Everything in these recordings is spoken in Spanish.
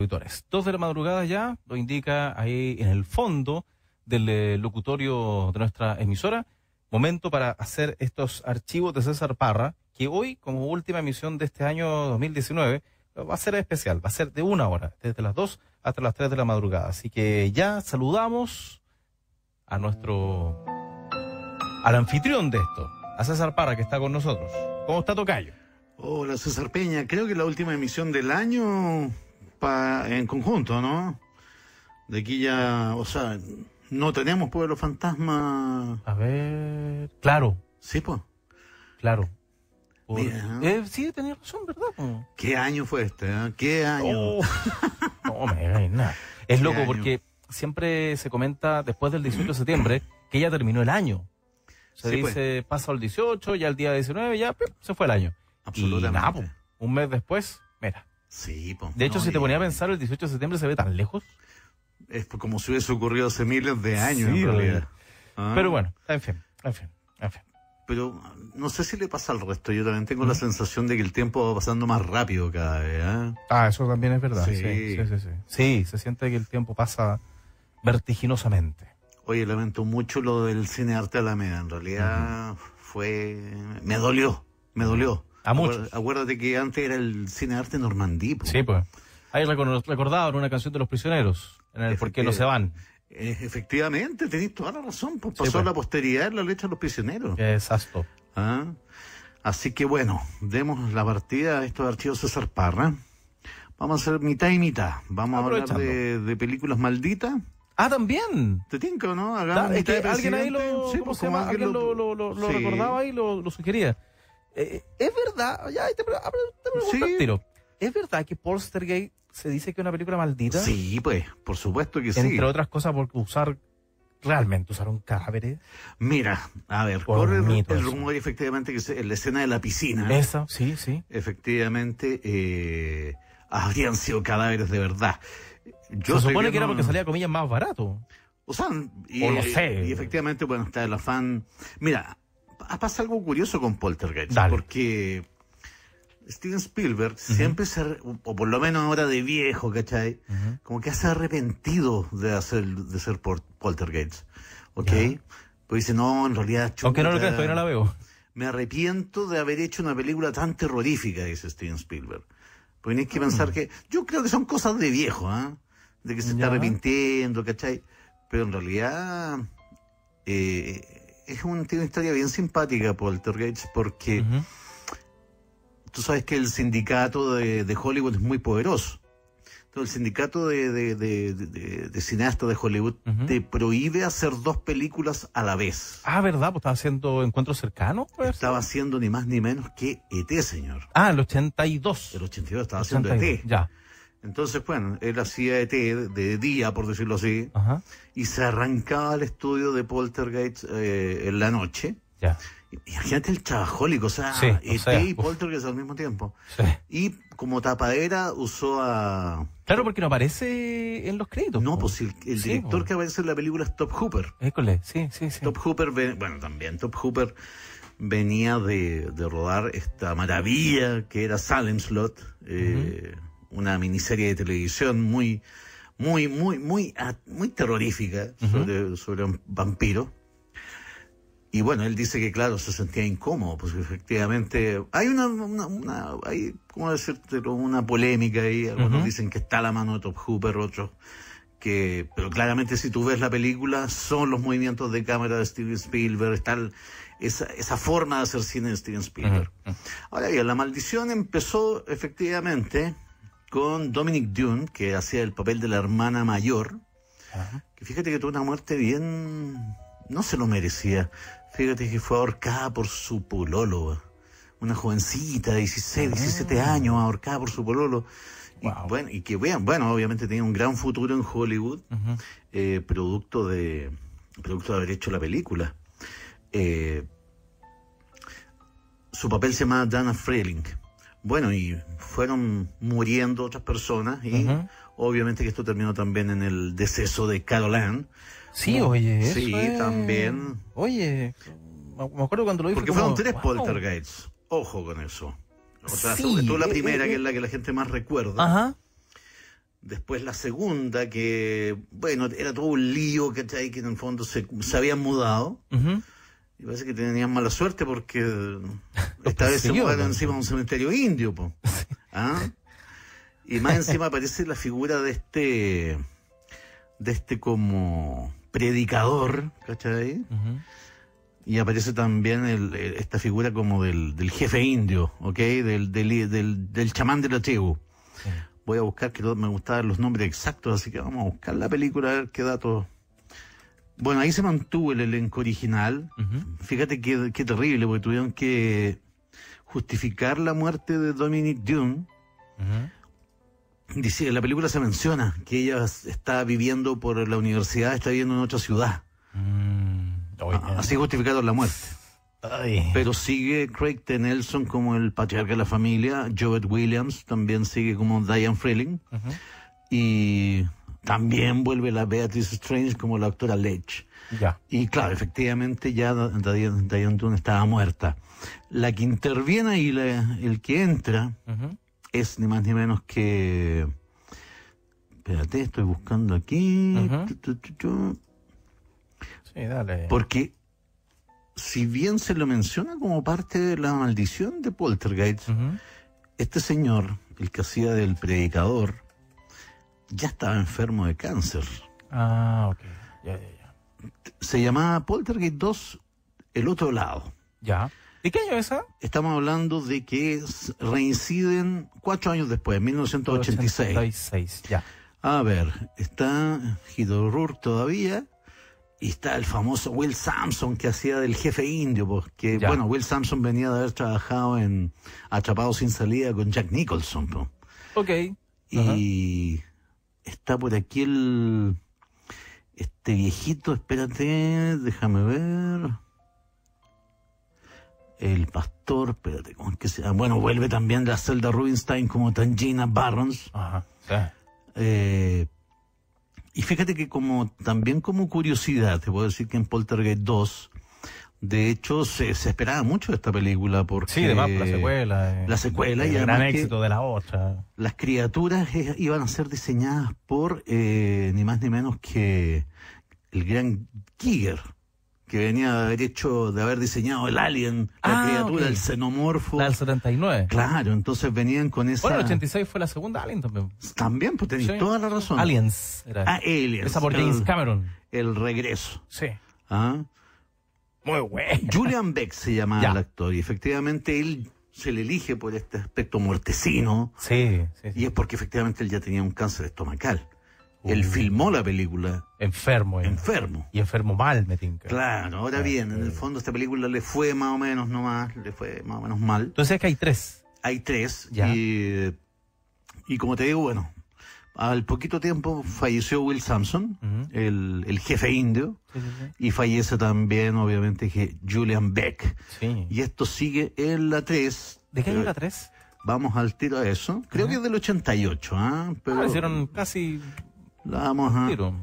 auditores. Dos de la madrugada ya, lo indica ahí en el fondo del eh, locutorio de nuestra emisora. Momento para hacer estos archivos de César Parra, que hoy, como última emisión de este año 2019, va a ser especial, va a ser de una hora, desde las dos hasta las tres de la madrugada. Así que ya saludamos a nuestro, al anfitrión de esto, a César Parra, que está con nosotros. ¿Cómo está Tocayo? Hola César Peña, creo que la última emisión del año pa, en conjunto, ¿no? De aquí ya, o sea, no tenemos Pueblo Fantasma. A ver, claro, Sí, pues. claro. Por- Mira. Eh, sí, tenía razón, ¿verdad? po? ¿Qué año fue este? eh? ¿Qué año? Oh. no me nada. Es ¿Qué loco año? porque siempre se comenta después del 18 de septiembre que ya terminó el año. Se Sí, dice, pasa el 18, ya el día 19, ya ¡pip! se fue el año. Absolutamente. Y nada, po, un mes después, mira. Sí, pues. De hecho, si te ponía a pensar, el 18 de septiembre se ve tan lejos. Es como si hubiese ocurrido hace miles de años, Sí, en realidad. Ah, Pero bueno, en fin, en fin, en fin. Pero no sé si le pasa al resto. Yo también tengo la sensación de que el tiempo va pasando más rápido cada vez. ¿eh? Ah, eso también es verdad. Sí. Sí, sí, sí. Sí, Sí, se siente que el tiempo pasa vertiginosamente. Oye, lamento mucho lo del cine arte Alameda. En realidad fue. Me dolió, me dolió. A muchos. Acuérdate, que antes era el cine arte Normandí. po. Sí, pues. Ahí recor- recordaban una canción de los prisioneros, en el ¿Por qué no se van? Eh, efectivamente, tenés toda la razón. Pues pasó pues. a la posteridad la letra de los prisioneros. Exacto. Ah, Así que bueno, demos la partida a estos archivos César Parra. Vamos a hacer mitad y mitad. Vamos a hablar de, de películas malditas. Ah, también. ¿Te tinca o no? Es que de alguien ahí lo, presidente. Sí, ¿cómo pues, se como llama? alguien Alguien lo, lo, lo- lo Sí. recordaba y lo, lo sugería. Eh, es verdad, ya te, pre- te pregunto Sí. tiro. ¿Es verdad que Polstergate se dice que es una película maldita? Sí, pues, por supuesto que sí. Entre otras cosas porque usar, realmente usaron cadáveres. Mira, a ver, Por corre el, rumor efectivamente que se- en la escena de la piscina, Esa, sí, sí. efectivamente, eh, habrían sido cadáveres de verdad. Yo se supone que era porque salía comillas más barato. O sea, y, O no sé. y efectivamente, bueno, está el afán. Mira, pasa algo curioso con Poltergeist, Dale. porque Steven Spielberg siempre se, o por lo menos ahora de viejo, ¿cachai? Como que se ha arrepentido de hacer, de ser por Poltergeist, ¿ok? Pues dice, no, en realidad, Aunque no lo chuta, creas, todavía no la veo. me arrepiento de haber hecho una película tan terrorífica, dice Steven Spielberg. Porque tienes que pensar que, yo creo que son cosas de viejo, ¿ah? De que se Ya. está arrepintiendo, ¿cachai? Pero en realidad, eh, es un, tiene una historia bien simpática, Poltergeist, porque Ujú. tú sabes que el sindicato de, de Hollywood es muy poderoso. Entonces, el sindicato de, de, de, de- de cineastas de Hollywood Ujú. te prohíbe hacer dos películas a la vez. Ah, ¿verdad? Pues estaba haciendo encuentros cercanos, pues. Estaba haciendo ni más ni menos que ET, señor. Ah, el 82. El 82 estaba haciendo 82, ET. Ya. Entonces, bueno, él hacía ET de día, por decirlo así, Ajá. y se arrancaba al estudio de Poltergeist eh, en la noche. Ya. Imagínate el trabajólico, o sea, Sí, o ET sea, y uf. Poltergeist al mismo tiempo. Sí. Y como tapadera usó a... Claro, porque no aparece en los créditos. No, pues el, el Sí, director que aparece en la película es Top Hooper. École, sí, sí, sí. Top Hooper, bueno, también Top Hooper venía de, de rodar esta maravilla que era Salem Slot, eh, una miniserie de televisión muy, muy, muy, muy, ah, muy terrorífica sobre, sobre un vampiro. Y bueno, él dice que claro, se sentía incómodo, pues efectivamente hay una, una, una- hay, ¿cómo decirte? Una polémica ahí, algunos dicen que está la mano de Top Hooper, otros que, pero claramente si tú ves la película, son los movimientos de cámara de Steven Spielberg, está el- esa, esa forma de hacer cine de Steven Spielberg. Ahora bien, la maldición empezó efectivamente con Dominic Dune, que hacía el papel de la hermana mayor, Ajá. que fíjate que tuvo una muerte bien... no se lo merecía. Fíjate que fue ahorcada por su pololo. Una jovencita de 16, 17 años, ahorcada por su pololo. Y, bueno, y que bueno, obviamente tenía un gran futuro en Hollywood, eh, producto de producto de haber hecho la película. Eh, su papel se llama Dana Freeling. Bueno, y fueron muriendo otras personas y obviamente que esto terminó también en el deceso de Carol Ann. Sí, oye. eso sí, es- también. Oye, me acuerdo cuando lo vi. Porque como, fueron tres wow. poltergeists. Ojo con eso. O sea, Sí, sobre todo la eh, primera, eh, que es la que la gente más recuerda. Ajá. Después la segunda, que, bueno, era todo un lío, ¿cachai? Que en el fondo se, se habían mudado. Ujú. Y parece que tenían mala suerte porque esta vez se encima de un cementerio indio, po. ¿Ah? Y más encima aparece la figura de este, de este como predicador, ¿cachai? Ujú. Y aparece también el- el- esta figura como del, del jefe indio, ¿ok? Del, del, del, del chamán de la tribu. Voy a buscar que me gustaban los nombres exactos, así que vamos a buscar la película a ver qué datos. Bueno, ahí se mantuvo el elenco original. Fíjate qué, qué terrible, porque tuvieron que justificar la muerte de Dominic Dune. Dice, en la película se menciona que ella está viviendo por la universidad, está viviendo en otra ciudad. Mm. Ah, Así justificaron la muerte. Ay. Pero sigue Craig T. Nelson como el patriarca de la familia, Joet Williams también sigue como Diane Freeling y también vuelve la Beatrice Strange como la doctora Lech. Ya. Y claro, efectivamente ya Diane, Dune estaba muerta. La que interviene y la- el que entra es ni más ni menos que... Espérate, estoy buscando aquí. Ujú. Tu, tu, tu, tu. Sí, dale. Porque si bien se lo menciona como parte de la maldición de Poltergeist, este señor, el que hacía del predicador, ya estaba enfermo de cáncer. Ah, ok. Ya, ya, ya. Se llamaba Poltergeist 2, el otro lado. Ya. ¿De qué año es esa? Estamos hablando de que reinciden cuatro años después, 1986. 86, ya. A ver, está Rourke todavía y está el famoso Will Sampson que hacía del jefe indio, porque Ya. bueno, Will Sampson venía de haber trabajado en Atrapado sin salida con Jack Nicholson. po. Ok. Y está por aquí el este viejito, espérate, déjame ver. El pastor, espérate, ¿cómo es que se llama? Bueno, vuelve también la Zelda Rubinstein como Tangina Barrons. Ajá. Sí. Eh, y fíjate que como también como curiosidad, te puedo decir que en Poltergeist 2, de hecho, se, se esperaba mucho de esta película porque Sí, además, la secuela. eh, la secuela y el gran éxito de la otra. las criaturas eh, iban a ser diseñadas por eh, ni más ni menos que el gran Giger, que venía de haber hecho, de haber diseñado el alien, la Ah, criatura, el xenomorfo. La del 79. Claro, entonces venían con esa... Bueno, el 86 fue la segunda Alien también. También, pues tenéis Sí. toda la razón. Aliens. Era. Ah, Aliens. Esa por James Cameron. El regreso. Sí. ¿ah? Muy bueno. Julian Beck se llamaba Ya. el actor y efectivamente él se le elige por este aspecto muertecino Sí, sí, sí. y es porque efectivamente él ya tenía un cáncer estomacal. Él Uh. filmó la película Enfermo. eh. enfermo. Y enfermo mal, me tinca. Claro, ahora Ah, bien, en el fondo esta película le fue más o menos nomás, le fue más o menos mal. Entonces es que hay tres. Hay tres Ya. y, y como te digo, bueno, al poquito tiempo falleció Will Sampson, Ujú. el, el jefe indio, Sí, sí, sí. y fallece también obviamente que Julian Beck. Sí. Y esto sigue en la 3. ¿De qué año la tres? Vamos al tiro a eso. Creo Ajá. que es del 88, ¿ah? Pero Ah, hicieron casi la vamos a, tiro.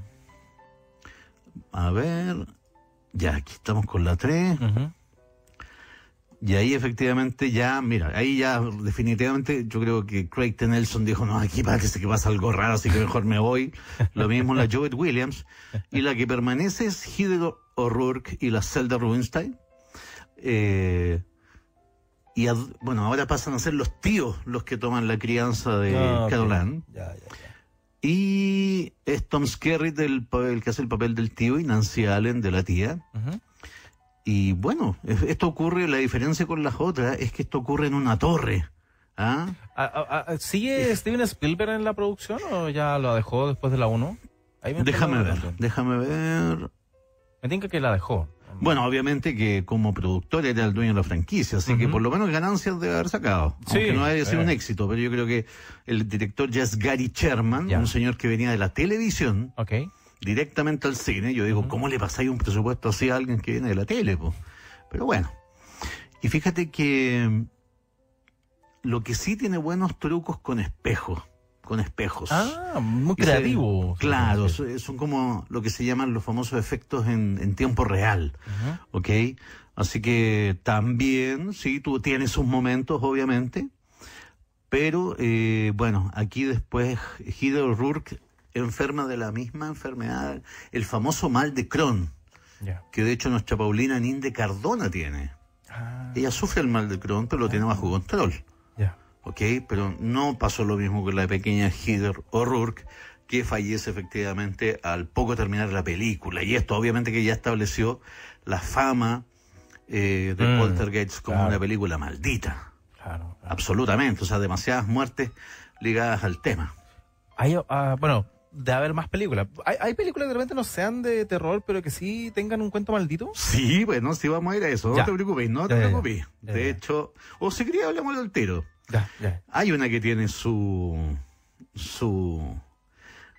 a ver. Ya, aquí estamos con la 3. Ujú. Y ahí efectivamente ya, mira, ahí ya definitivamente yo creo que Craig T. Nelson dijo, no, aquí parece que pasa algo raro, así que mejor me voy. Lo mismo la Joet Williams. Y la que permanece es Hideo O'Rourke y la Zelda Rubinstein. Eh, y bueno, ahora pasan a ser los tíos los que toman la crianza de Ah. Ya, ya, ya. Y es Tom Skerritt el, el que hace el papel del tío y Nancy Allen de la tía. Y bueno, es- esto ocurre, la diferencia con las otras es que esto ocurre en una torre. ¿Ah? Ah, ah, ah, ¿Sigue Steven Spielberg en la producción o ya lo dejó después de la 1? Ahí me Déjame ver, déjame ver. Me tinca que la dejó. Bueno, obviamente que como productor era el dueño de la franquicia, así que por lo menos ganancias debe haber sacado. Sí, aunque no haya sido eh. un éxito, pero yo creo que el director ya es Gary Sherman, un señor que venía de la televisión Ok. Directamente al cine. Yo digo, ¿cómo le pasáis un presupuesto así a alguien que viene de la tele? po? Pero bueno. Y fíjate que mm, lo que sí tiene buenos trucos con espejos, con espejos. Ah, muy Y se- creativo. Claro, son como lo que se llaman los famosos efectos en, en tiempo real. Ujú. ¿ok? Así que también, sí, tú tienes sus momentos, obviamente, Pero eh, bueno, aquí después Heather O'Rourke enferma de la misma enfermedad, el famoso mal de Crohn, que de hecho nuestra Paulina Ninde Cardona tiene. Ah, Ella sufre el mal de Crohn, pero lo tiene bajo control. ya. ¿ok? Pero no pasó lo mismo con la pequeña Heather O'Rourke, que fallece efectivamente al poco terminar la película. Y esto obviamente que ya estableció la fama eh, de Mm, Poltergeist como claro. una película maldita. Claro. claro. Absolutamente. O sea, demasiadas muertes ligadas al tema. Hay, ah, bueno, de haber más películas. Hay, hay películas que de repente no sean de terror, pero que sí tengan un cuento maldito. Sí, bueno, sí vamos a ir a eso. Ya. No te preocupes, no te Ya, preocupes. Ya, De hecho, o si quería hablamos del tiro. Ya, ya. Hay una que tiene su su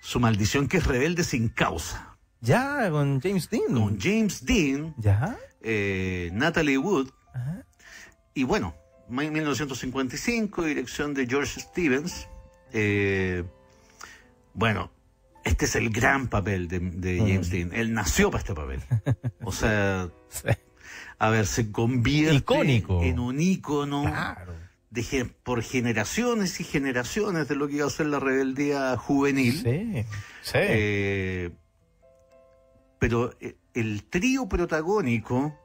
su maldición que es rebelde sin causa. Ya, con James Dean. Con James Dean, Ya. eh, Natalie Wood Ajá. y bueno, en 1955, dirección de George Stevens. eh, bueno, este es el gran papel de, de James Mm. Dean. Él nació para este papel. O sea, Sí. a ver, se convierte Icónico. en un ícono Claro. de gen- por generaciones y generaciones de lo que iba a ser la rebeldía juvenil. Sí. Sí. Eh, pero eh, el trío protagónico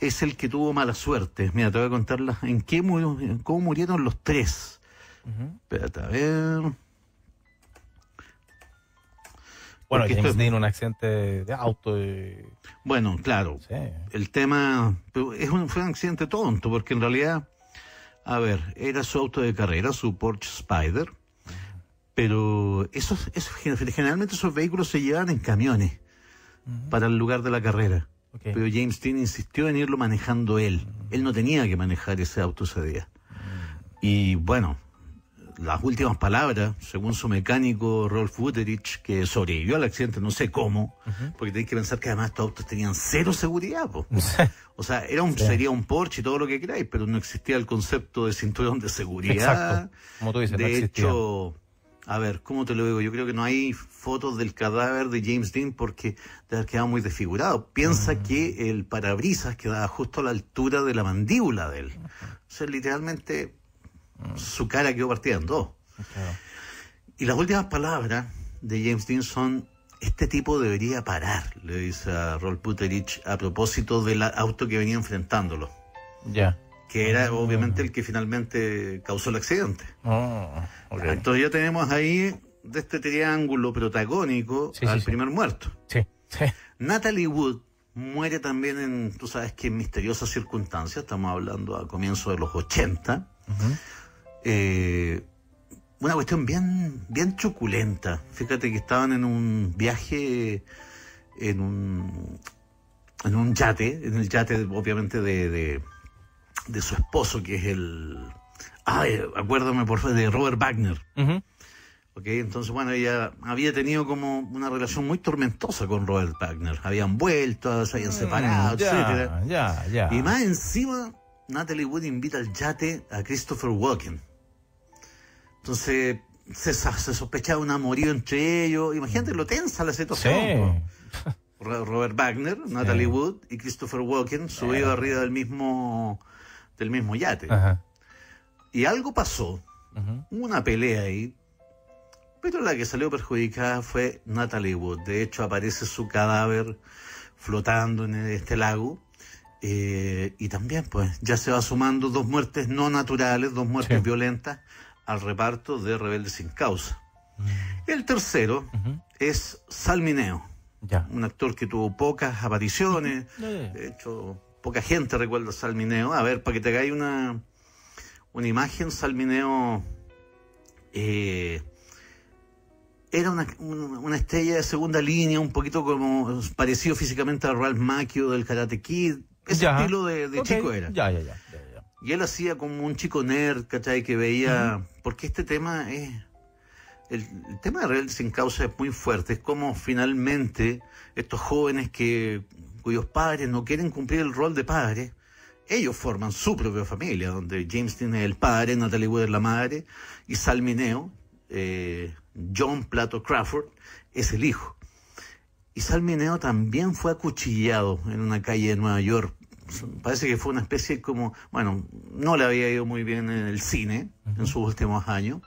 es el que tuvo mala suerte. Mira, te voy a contar en qué en cómo murieron los tres. Ujú. Espérate, a ver. Bueno, James esto- Dean, un accidente de auto. y- Bueno, claro, Sí. el tema es un, fue un accidente tonto, porque en realidad, a ver, era su auto de carrera, su Porsche Spider, pero esos, esos generalmente esos vehículos se llevaban en camiones para el lugar de la carrera. Pero James Dean insistió en irlo manejando él. Él no tenía que manejar ese auto ese día. Y bueno, las últimas palabras, según su mecánico Rolf Wutterich, que sobrevivió al accidente, no sé cómo, porque tenéis que pensar que además estos autos tenían cero seguridad. po. O sea, era un, Sí. sería un Porsche y todo lo que queráis, pero no existía el concepto de cinturón de seguridad. Exacto. Como tú dices, de hecho, a ver, ¿cómo te lo digo? Yo creo que no hay fotos del cadáver de James Dean porque quedado muy desfigurado. Piensa Mm. que el parabrisas quedaba justo a la altura de la mandíbula de él. O sea, literalmente Mm. su cara quedó partida en dos. Claro. Y las últimas palabras de James Dean son, este tipo debería parar, le dice a Rolf Butterich a propósito del auto que venía enfrentándolo, Ya. que era obviamente el que finalmente causó el accidente. Oh, ok. Entonces ya tenemos ahí de este triángulo protagónico Sí, al sí. primer muerto. Sí. Sí. Natalie Wood muere también en, tú sabes que en misteriosas circunstancias, estamos hablando a comienzos de los 80. Ujú. Eh, una cuestión bien, bien truculenta. Fíjate que estaban en un viaje, en un, en un yate, en el yate obviamente de, de, de su esposo, que es el... Ay, acuérdame por favor de Robert Wagner. Ujú. ¿ok? Entonces, bueno, ella había tenido como una relación muy tormentosa con Robert Wagner. Habían vuelto, se habían separado, Mm, ya, etcétera. Ya, ya. Y más encima, Natalie Wood invita al yate a Christopher Walken. Entonces, se, sospechaba un amorío entre ellos. Imagínate lo tensa la situación. Sí. Robert Wagner, Natalie Sí. Wood y Christopher Walken subidos arriba del mismo, del mismo yate. Ajá. Y algo pasó, hubo una pelea ahí, pero la que salió perjudicada fue Natalie Wood. De hecho, aparece su cadáver flotando en este lago. Eh, y también, pues, ya se va sumando dos muertes no naturales, dos muertes Sí. violentas al reparto de Rebeldes sin Causa. El tercero es Salmineo, Ya. un actor que tuvo pocas apariciones, de hecho, poca gente recuerda a Salmineo. A ver, para que te hagáis una, una imagen, Salmineo eh, era una, una- una estrella de segunda línea, un poquito como parecido físicamente a Ralph Macchio del Karate Kid. Ese ya. estilo de, chico era. Ya, ya, ya. ya, ya. Y él hacía como un chico nerd, ¿cachai? Que veía. Porque este tema es. El, tema de Rebelde sin causa es muy fuerte. Es como finalmente estos jóvenes que cuyos padres no quieren cumplir el rol de padre, ellos forman su propia familia, donde James tiene el padre, Natalie Wood es la madre, y Salmineo, eh, John Plato Crawford, es el hijo. Y Salmineo también fue acuchillado en una calle de Nueva York parece que fue una especie como, bueno, no le había ido muy bien en el cine en sus últimos años,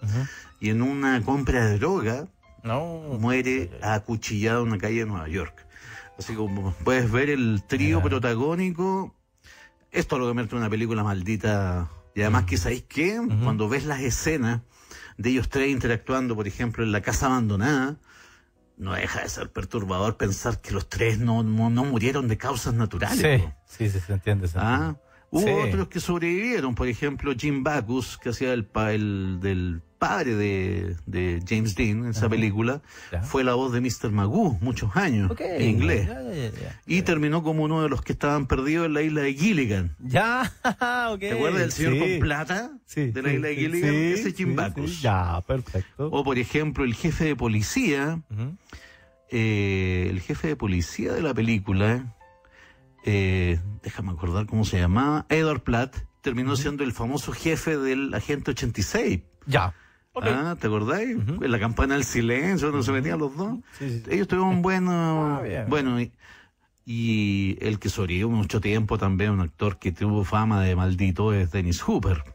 y en una compra de droga No. muere acuchillado en una calle de Nueva York. Así como puedes ver el trío protagónico, esto lo convierte en una película maldita. Y además que, ¿sabéis qué? Cuando ves las escenas de ellos tres interactuando, por ejemplo, en la casa abandonada, no deja de ser perturbador pensar que los tres no, no, no murieron de causas naturales. Sí, sí, sí, se entiende. se Ah. Hubo Sí. otros que sobrevivieron, por ejemplo, Jim Backus, que hacía el, pa- el del padre de, de James Dean en esa Ajá. película, fue la voz de Mr. Magoo muchos años en inglés. Ya, ya, ya, ya. Y terminó como uno de los que estaban perdidos en la isla de Gilligan. Ya, ok. ¿Te acuerdas del señor Sí. con plata Sí, de la isla de Gilligan? sí, Ese es Jim Backus. Ya, perfecto. O por ejemplo, el jefe de policía, eh, el jefe de policía de la película, eh, déjame acordar cómo se llamaba, Edward Platt, terminó siendo el famoso jefe del agente 86. Ya. Ok. Ah, ¿te acordáis? En la campana del silencio, donde se metían los dos. Sí, sí, sí. Ellos tuvieron bueno, Ah, bien. bueno, y, y el que sobrevivió mucho tiempo también, un actor que tuvo fama de maldito, es Dennis Hooper. Que,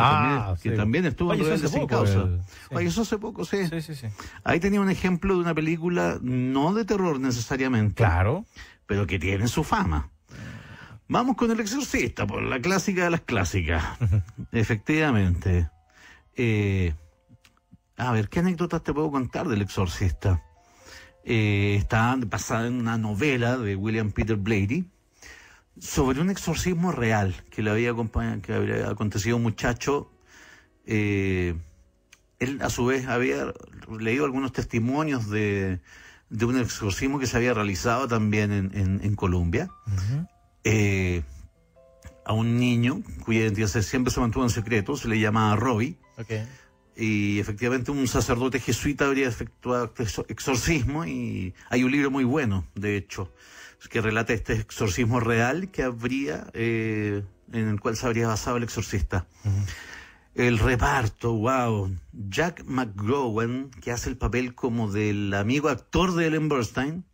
Ah, también, que también estuvo en Falleció Rebelde hace sin poco, causa. Falleció hace poco, sí. Sí, sí, sí. Ahí tenía un ejemplo de una película no de terror necesariamente, Claro. Pero que tiene su fama. Vamos con El Exorcista, por la clásica de las clásicas. Efectivamente. Eh, a ver, ¿qué anécdotas te puedo contar del Exorcista? Eh, está basada en una novela de William Peter Blatty sobre un exorcismo real que le había, que había acontecido a un muchacho. eh, él, a su vez, había leído algunos testimonios de, de un exorcismo que se había realizado también en, en- en Colombia. Eh, a un niño cuya identidad siempre se mantuvo en secreto, se le llamaba Robbie, y efectivamente un sacerdote jesuita habría efectuado este exor- exorcismo, y hay un libro muy bueno, de hecho, que relata este exorcismo real que habría, eh, en el cual se habría basado el exorcista. El reparto, wow. Jack McGowan, que hace el papel como del amigo actor de Ellen Burstyn,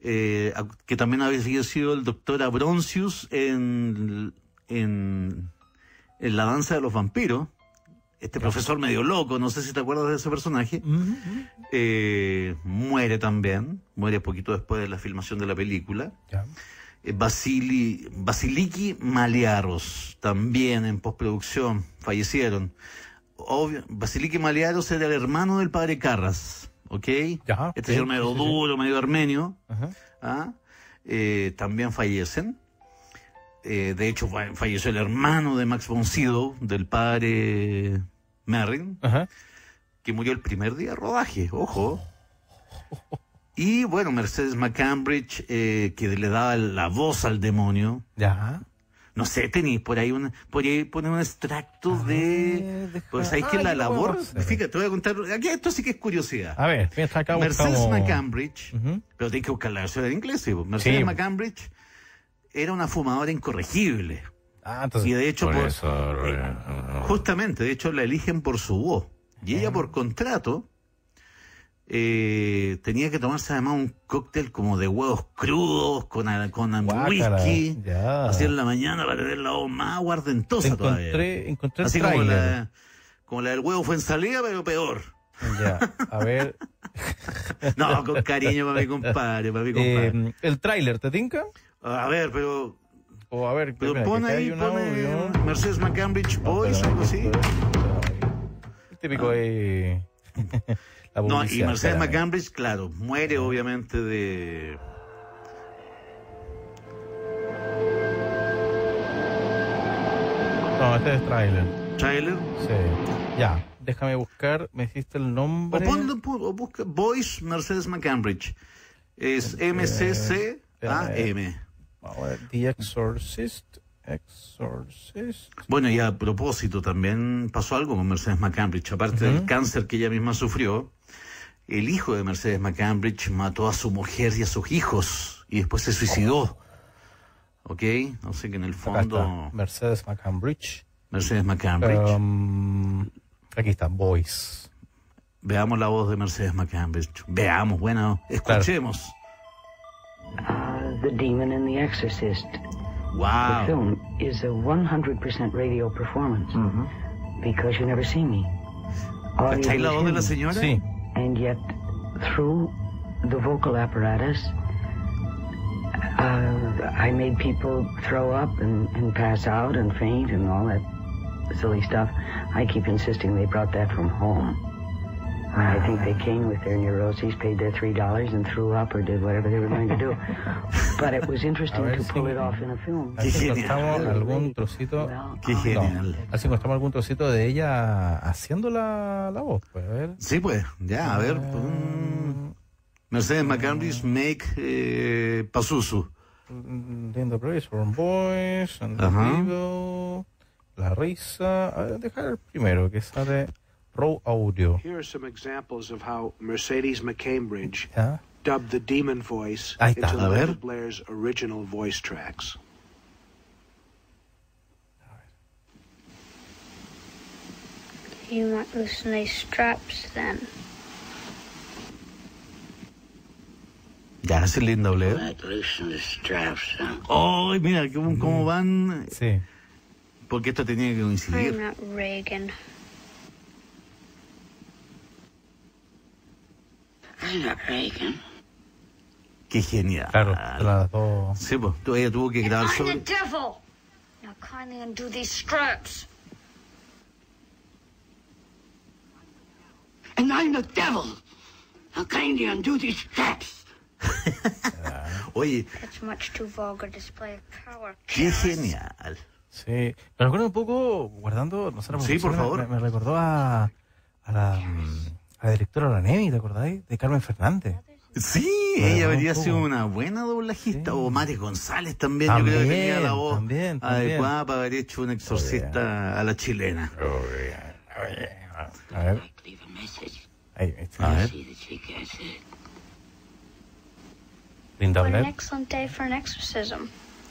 eh, que también había sido el doctor Abroncius en, en, en La Danza de los Vampiros. Este profesor medio loco, no sé si te acuerdas de ese personaje, eh, muere también, muere poquito después de la filmación de la película. Ya. Eh, Basili, Basiliki Maliaros, también en postproducción, fallecieron. Obvio, Basiliki Maliaros era el hermano del padre Carras, ¿ok? Ya, Este señor medio duro, medio armenio, Ajá. ¿ah? Eh, también fallecen. Eh, de hecho, fa- falleció el hermano de Max von Sydow, del padre Merrin, Ajá. que murió el primer día de rodaje, ojo. Y bueno, Mercedes McCambridge, eh, que le daba la voz al demonio. Ya. No sé, tenéis por ahí un, por ahí pone un extracto de. deja- Pues ahí Ah, que la labor. Fíjate, te voy a contar. Aquí esto sí que es curiosidad. A ver, mientras acá Mercedes McCambridge, pero tienes que buscar la versión en inglés, sí, pues. Mercedes Sí. McCambridge era una fumadora incorregible. Ah, entonces. Y de hecho, por por- eso, eh, Justamente, de hecho, la eligen por su voz. Y ella, por contrato, eh, tenía que tomarse además un cóctel como de huevos crudos, con, con whisky, Ya. así en la mañana para tener la voz más aguardentosa todavía. encontré, encontré el Así como la, como la del huevo fue en salida, pero peor. Ya, a ver. No, con cariño para mi compadre, para mi compadre. eh, el tráiler, ¿te tinca? a ver, pero, O a ver, pero pon ahí, pone audio. Mercedes McCambridge Boys, algo así. típico ahí. la No, y Mercedes. McCambridge, claro, muere obviamente de... No, este es tráiler. Trailer. Sí. Ya, déjame buscar. Me hiciste el O nombre. ponlo, pu- o busca Boys Mercedes McCambridge. Es M-C-C-A-M. The Exorcist. Exorcist. Bueno, y a propósito, también pasó algo con Mercedes McCambridge. Aparte del cáncer que ella misma sufrió, el hijo de Mercedes McCambridge mató a su mujer y a sus hijos y después se suicidó. ¿Ok? No sé que en el fondo... Mercedes McCambridge. Mercedes McCambridge. Um, aquí está, Voice. Veamos la voz de Mercedes McCambridge. Veamos, bueno, escuchemos. Uh, the demon in The Exorcist. Wow. The film is a 100% radio performance because you never see me. All you ¿Cachai la voz de la señora? Sí. And yet, through the vocal apparatus, uh, I made people throw up and, and pass out and faint and all that silly stuff. I keep insisting they brought that from home. I think they came with their neuroses, paid their three dollars, and threw up or did whatever they were going to do. But it was interesting to si- pull it off in a film. Si genial. algún trocito. Well, Qué genial. A ver si encontramos algún trocito de ella haciendo la, la voz. Pues a ver. Sí, pues, ya, a ver. mm, Mercedes McCambridge make eh, Pazuzu. Place, Born Boys, and the La Risa. A ver, dejar el primero, que sale Raw Audio. Here are some examples of how Mercedes McCambridge ¿Ya? dubbed the demon voice Ahí está, into a ver. Linda Blair's original voice tracks. You might loosen these straps then. Ya, ese es Linda Blair. Like loosen the straps, huh? ¡Ay, mira cómo, cómo mm. van! Sí. Porque esto tenía que I'm coincidir. not Reagan. I'm not Reagan. ¡Qué genial! Claro, dos. Sí, pues, tú- ella tuvo que grabar I'm the sobre... devil! Now kindly undo these straps. And I'm the devil. Now kindly undo these straps. Oye, That's much too vulgar display of power. qué genial. Sí. Me recuerda un poco, guardando, no sé, Sí, por favor. Me, me recordó a, a la, mm, a la directora Ranemi, ¿te acordáis? De Carmen Fernández. Sí, Bueno, ella habría sido una buena doblajista. Sí. O Mari González también, yo creo que tenía la También, voz también, también. adecuada para haber hecho un exorcista a la chilena. A ver, Like leave a message. ahí, está. A ver. Linda Blair.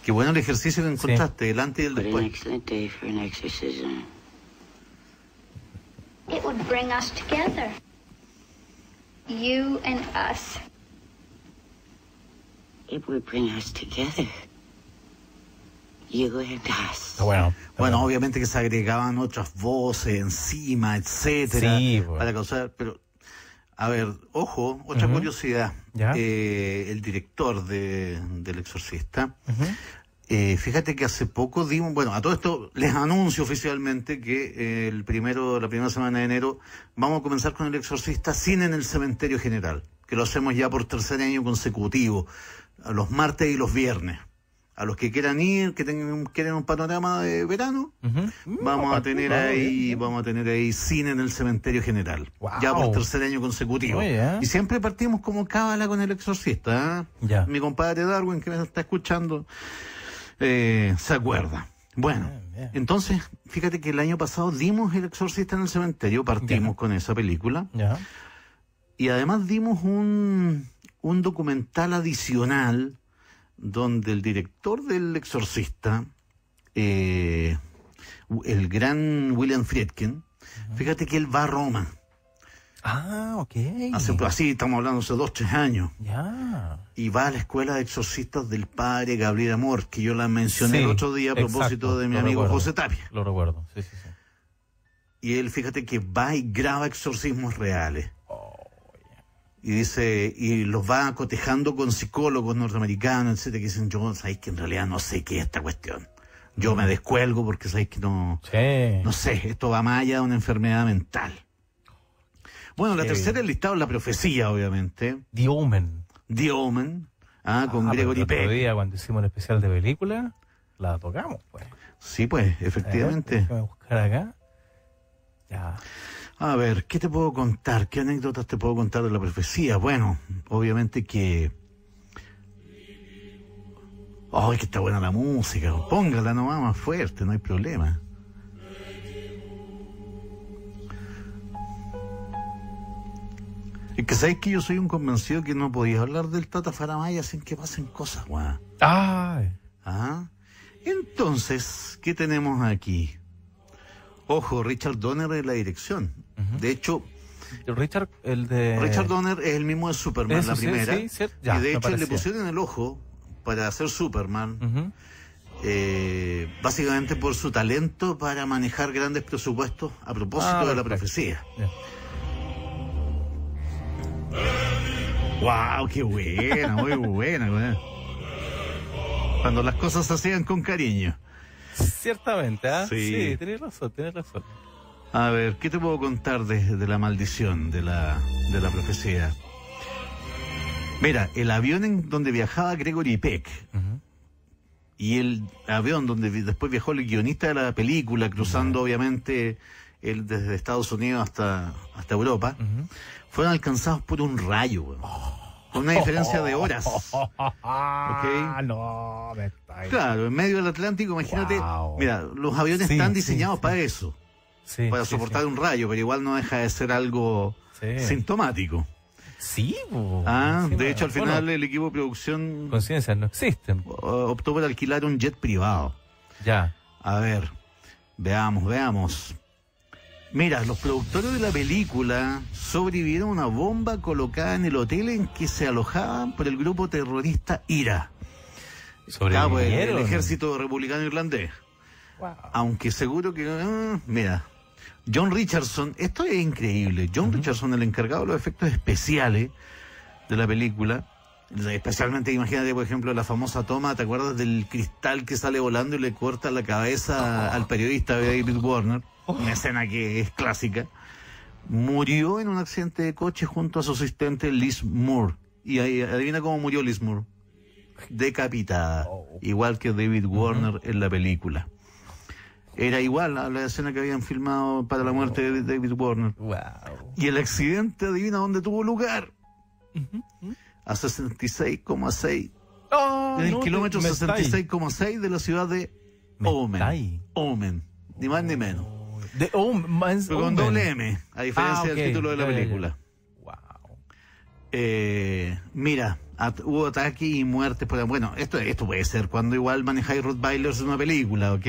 Qué bueno el ejercicio que encontraste, el antes y el What an después. excellent day for an exorcism. It would bring us together. You and us. It would bring us together. You and us. Está bueno. Bueno, bueno. obviamente que se agregaban otras voces encima, etcétera, Sí, pues. para causar, pero a ver, ojo, otra Ujú. curiosidad. Ya. Eh, el director de, del Exorcista, Ujú. Eh, fíjate que hace poco dimos, bueno, a todo esto les anuncio oficialmente que eh, el primero, la primera semana de enero vamos a comenzar con el Exorcista Cine en el Cementerio General, que lo hacemos ya por tercer año consecutivo, a los martes y los viernes. A los que quieran ir, que tengan un- quieren un panorama de verano, Ujú. Vamos a tener Ah, ahí, vamos a tener ahí cine en el cementerio general. Wow. Ya por tercer año consecutivo. Oye, ¿eh? Y siempre partimos como cábala con el exorcista. ¿eh? Ya. Mi compadre Darwin, que me está escuchando, eh, se acuerda. Bueno, Bien, bien. entonces, fíjate que el año pasado dimos el exorcista en el cementerio, partimos Ya. con esa película. Ya. Y además dimos un, un documental adicional donde el director del exorcista, eh, el gran William Friedkin, fíjate que él va a Roma. Ah, ok. Hace, así estamos hablando hace dos, tres años. Ya. Y va a la escuela de exorcistas del padre Gabriel Amor, que yo la mencioné Sí, el otro día a propósito exacto, de mi amigo recuerdo. José Tapia. Lo recuerdo. Sí, sí, sí. Y él, fíjate que va y graba exorcismos reales. Y dice, y los va cotejando con psicólogos norteamericanos, etcétera, que dicen, yo, sabéis que en realidad no sé qué es esta cuestión. Yo me descuelgo porque sabéis que no, Sí. no sé, esto va más allá de una enfermedad mental. Bueno, la tercera bien. el listado es la profecía, obviamente. The Omen. The Omen, ah, con Ah, Gregory el otro Peck. día cuando hicimos el especial de película, la tocamos, pues. Sí, pues, A ver, efectivamente. déjame buscar acá. Ya. A ver, ¿qué te puedo contar? ¿Qué anécdotas te puedo contar de la profecía? Bueno, obviamente que... ¡Ay, que está buena la música! Póngala nomás más fuerte, no hay problema. Es que sabéis que yo soy un convencido que no podía hablar del Tata Faramaya sin que pasen cosas. Ay. ¿Ah? Entonces, ¿qué tenemos aquí? Ojo, Richard Donner en la dirección. De hecho, Richard, el de. Richard Donner es el mismo de Superman, Eso la primera. sí, sí, ya, y de hecho le pusieron el ojo para hacer Superman. Eh, básicamente por su talento para manejar grandes presupuestos a propósito Ah, de la perfecto. profecía. Ya. ¡Wow! ¡Qué buena! Muy buena. Cuando las cosas se hacían con cariño. Ciertamente, ¿ah? Sí. Sí, tenés razón, tenés razón. A ver, ¿qué te puedo contar de, de la maldición de la, de la profecía? Mira, el avión en donde viajaba Gregory Peck y el avión donde después viajó el guionista de la película, cruzando obviamente el, desde Estados Unidos hasta, hasta Europa. Fueron alcanzados por un rayo, weón. con una diferencia de horas. Ah, no, me está ahí. Claro, en medio del Atlántico, imagínate, Wow. mira, los aviones Sí, están diseñados sí. para eso, para soportar un rayo, pero igual no deja de ser algo sintomático. Sí, bo. Ah, de hecho, al bueno, final el equipo de producción conciencias no existen. optó por alquilar un jet privado. Ya. A ver, veamos, veamos. Mira, los productores de la película sobrevivieron a una bomba colocada en el hotel en que se alojaban por el grupo terrorista IRA. Pues, el, ejército republicano irlandés. Wow. Aunque seguro que... ah, mira, John Richardson, esto es increíble. John Richardson, el encargado de los efectos especiales de la película, especialmente imagínate, por ejemplo, la famosa toma, ¿te acuerdas del cristal que sale volando y le corta la cabeza al periodista David Warner? Una escena que es clásica. Murió en un accidente de coche junto a su asistente Liz Moore. Y ahí, adivina cómo murió Liz Moore. Decapitada. Igual que David Warner en la película. Era igual a la escena que habían filmado para la muerte de David Warner. Y el accidente, adivina dónde tuvo lugar. A 66,6. Oh, en el no, kilómetro me está ahí. 66,6 de la ciudad de Me Omen. Omen. Ni más ni menos. Pero con doble. M, a diferencia Ah, del título de la película. Wow. Eh, mira, at- hubo ataque y muertes por... Bueno, esto, esto puede ser cuando igual manejáis Rottweilers en una película, ¿ok?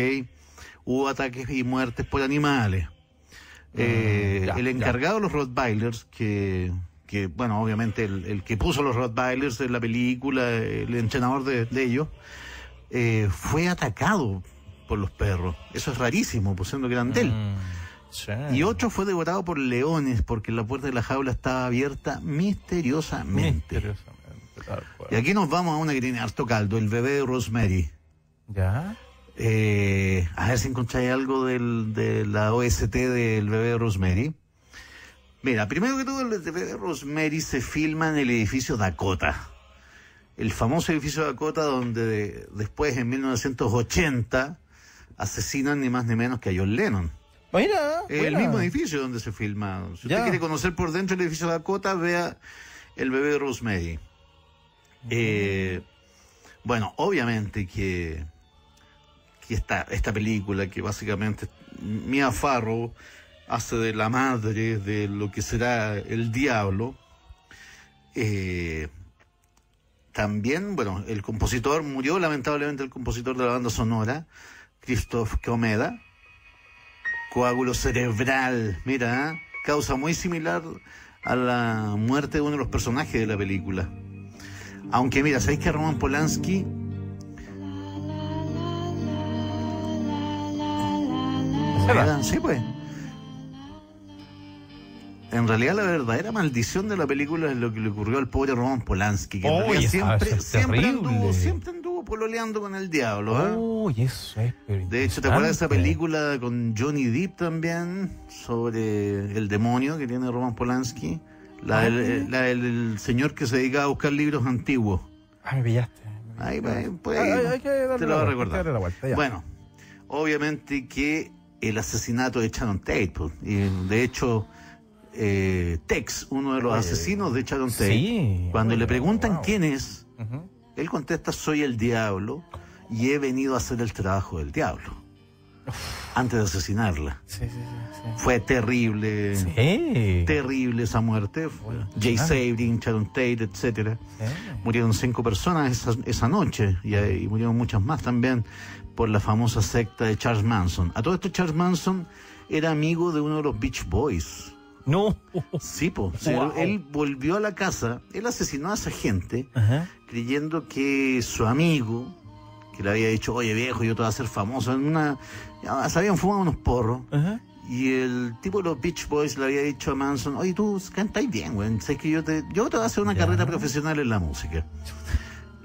Hubo ataques y muertes por animales. Eh, Mm, ya, el ya. encargado de los Rottweilers, que, que bueno, obviamente el, el que puso los Rottweilers en la película, el entrenador de, de ellos, eh, fue atacado por los perros. Eso es rarísimo, pues siendo que eran de él. Mm, sí. Y otro fue devorado por leones porque la puerta de la jaula estaba abierta misteriosamente. Misteriosamente, tal cual. Y aquí nos vamos a una que tiene harto caldo, el bebé de Rosemary. Ya. Eh, a ver si encontráis algo del, de la OST del bebé de Rosemary. Mira, primero que todo, el bebé de Rosemary se filma en el edificio Dakota. El famoso edificio Dakota donde de- después, en 1980, asesinan ni más ni menos que a John Lennon. Mira, El mismo edificio donde se filma. Si Ya. usted quiere conocer por dentro el edificio Dakota, vea el bebé de Rosemary. Eh, bueno, obviamente que, que esta, esta película, que básicamente Mia Farrow hace de la madre de lo que será el diablo, eh, también, bueno, el compositor murió lamentablemente el compositor de la banda sonora, Christoph Comeda, coágulo cerebral, mira, ¿eh? causa muy similar a la muerte de uno de los personajes de la película. Aunque mira, ¿sabéis que Roman Polanski Sí, pues. En realidad la verdadera maldición de la película es lo que le ocurrió al pobre Roman Polanski, que siempre, es siempre anduvo, siempre anduvo pololeando con el diablo. ¿ah? Uy, eso es. De hecho, ¿te acuerdas de esa película con Johnny Depp también? Sobre el demonio que tiene Roman Polanski. La, del- eh, la del el señor que se dedicaba a buscar libros antiguos. Ah, me pillaste. Ahí, va, pues, Ay, te lo voy a recordar. vuelta. Bueno, obviamente que el asesinato de Sharon Tate, pues, y de hecho, eh, Tex, uno de los asesinos de Sharon Tate, Sí, cuando oye, le preguntan wow. quién es, él contesta, soy el diablo y he venido a hacer el trabajo del diablo. Antes de asesinarla. Sí, sí, sí. Fue terrible, terrible esa muerte. Jay Sabrin, Sharon Tate, etcétera. Sí. Murieron cinco personas esa, esa noche y, y murieron muchas más también por la famosa secta de Charles Manson. A todo esto Charles Manson era amigo de uno de los Beach Boys. No. Sí, po. O sea, Wow. él, volvió a la casa, él asesinó a esa gente Ajá. creyendo que su amigo, que le había dicho, oye viejo, yo te voy a hacer famoso. En una, se habían fumado unos porros. Ajá. Y el tipo de los Beach Boys le había dicho a Manson, oye, tú cantáis bien, güey. Sé que yo te, yo te voy a hacer una Ya. carrera profesional en la música.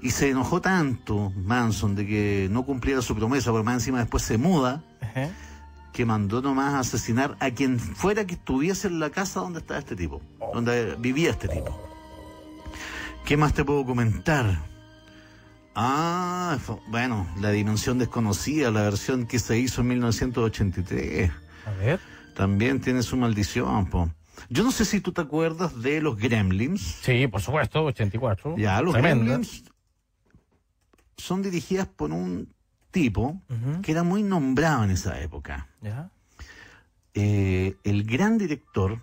Y se enojó tanto Manson de que no cumpliera su promesa, porque más encima después se muda, Ajá. Que mandó nomás a asesinar a quien fuera que estuviese en la casa donde estaba este tipo, donde vivía este tipo. ¿Qué más te puedo comentar? Ah, bueno, la dimensión desconocida, la versión que se hizo en 1983. A ver. También tiene su maldición, po. Yo no sé si tú te acuerdas de los Gremlins. Sí, por supuesto, 84. Ya, los Tremenda. Gremlins son dirigidas por un tipo que era muy nombrado en esa época. Ya. Eh, el gran director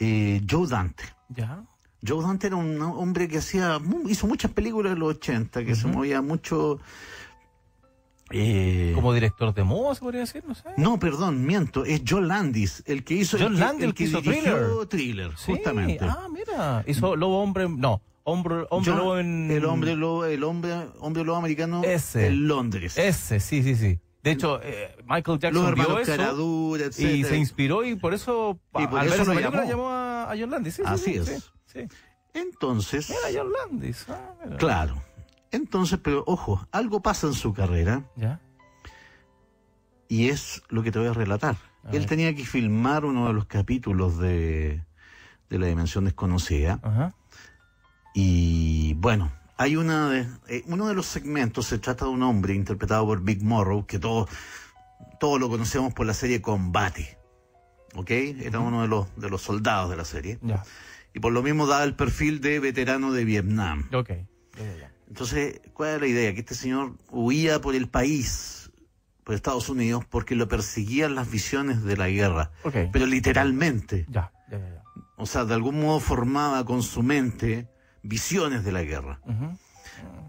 eh, Joe Dante. Ya. Joe Dante era un hombre que hacía hizo muchas películas en los 80, que se movía mucho. eh, Como director de moda, se podría decir, no sé. No, perdón, miento, es John Landis, el que hizo John el que, Landis, el el que hizo dirigió Thriller, Sí. justamente. Ah, mira. Hizo Lobo Hombre. No. Hombre, hombre Lobo en. El hombre lobo, el hombre, hombre lobo americano Ese. en Londres. Ese, sí, sí, sí. De hecho, eh, Michael Jackson vio eso Caradura, y se inspiró y por eso, Y por al eso ver lo llamó. llamó a, John Landis. Sí, sí, Así sí, es. sí. Entonces, Mira, John Landis. Ah, claro. Entonces, pero ojo, algo pasa en su carrera Ya. y es lo que te voy a relatar. A Él ver. tenía que filmar uno de los capítulos de, de La Dimensión Desconocida Ajá. Y bueno, hay una de, eh, uno de los segmentos se trata de un hombre interpretado por Big Morrow que todos todos lo conocemos por la serie Combate. ¿Ok? Era uno de los, de los soldados de la serie. Ya. Y por lo mismo daba el perfil de veterano de Vietnam. Ok. Entonces, ¿cuál era la idea? Que este señor huía por el país, por Estados Unidos, porque lo perseguían las visiones de la guerra. Ok. Pero literalmente. Ya, ya, ya. ya. O sea, de algún modo formaba con su mente visiones de la guerra.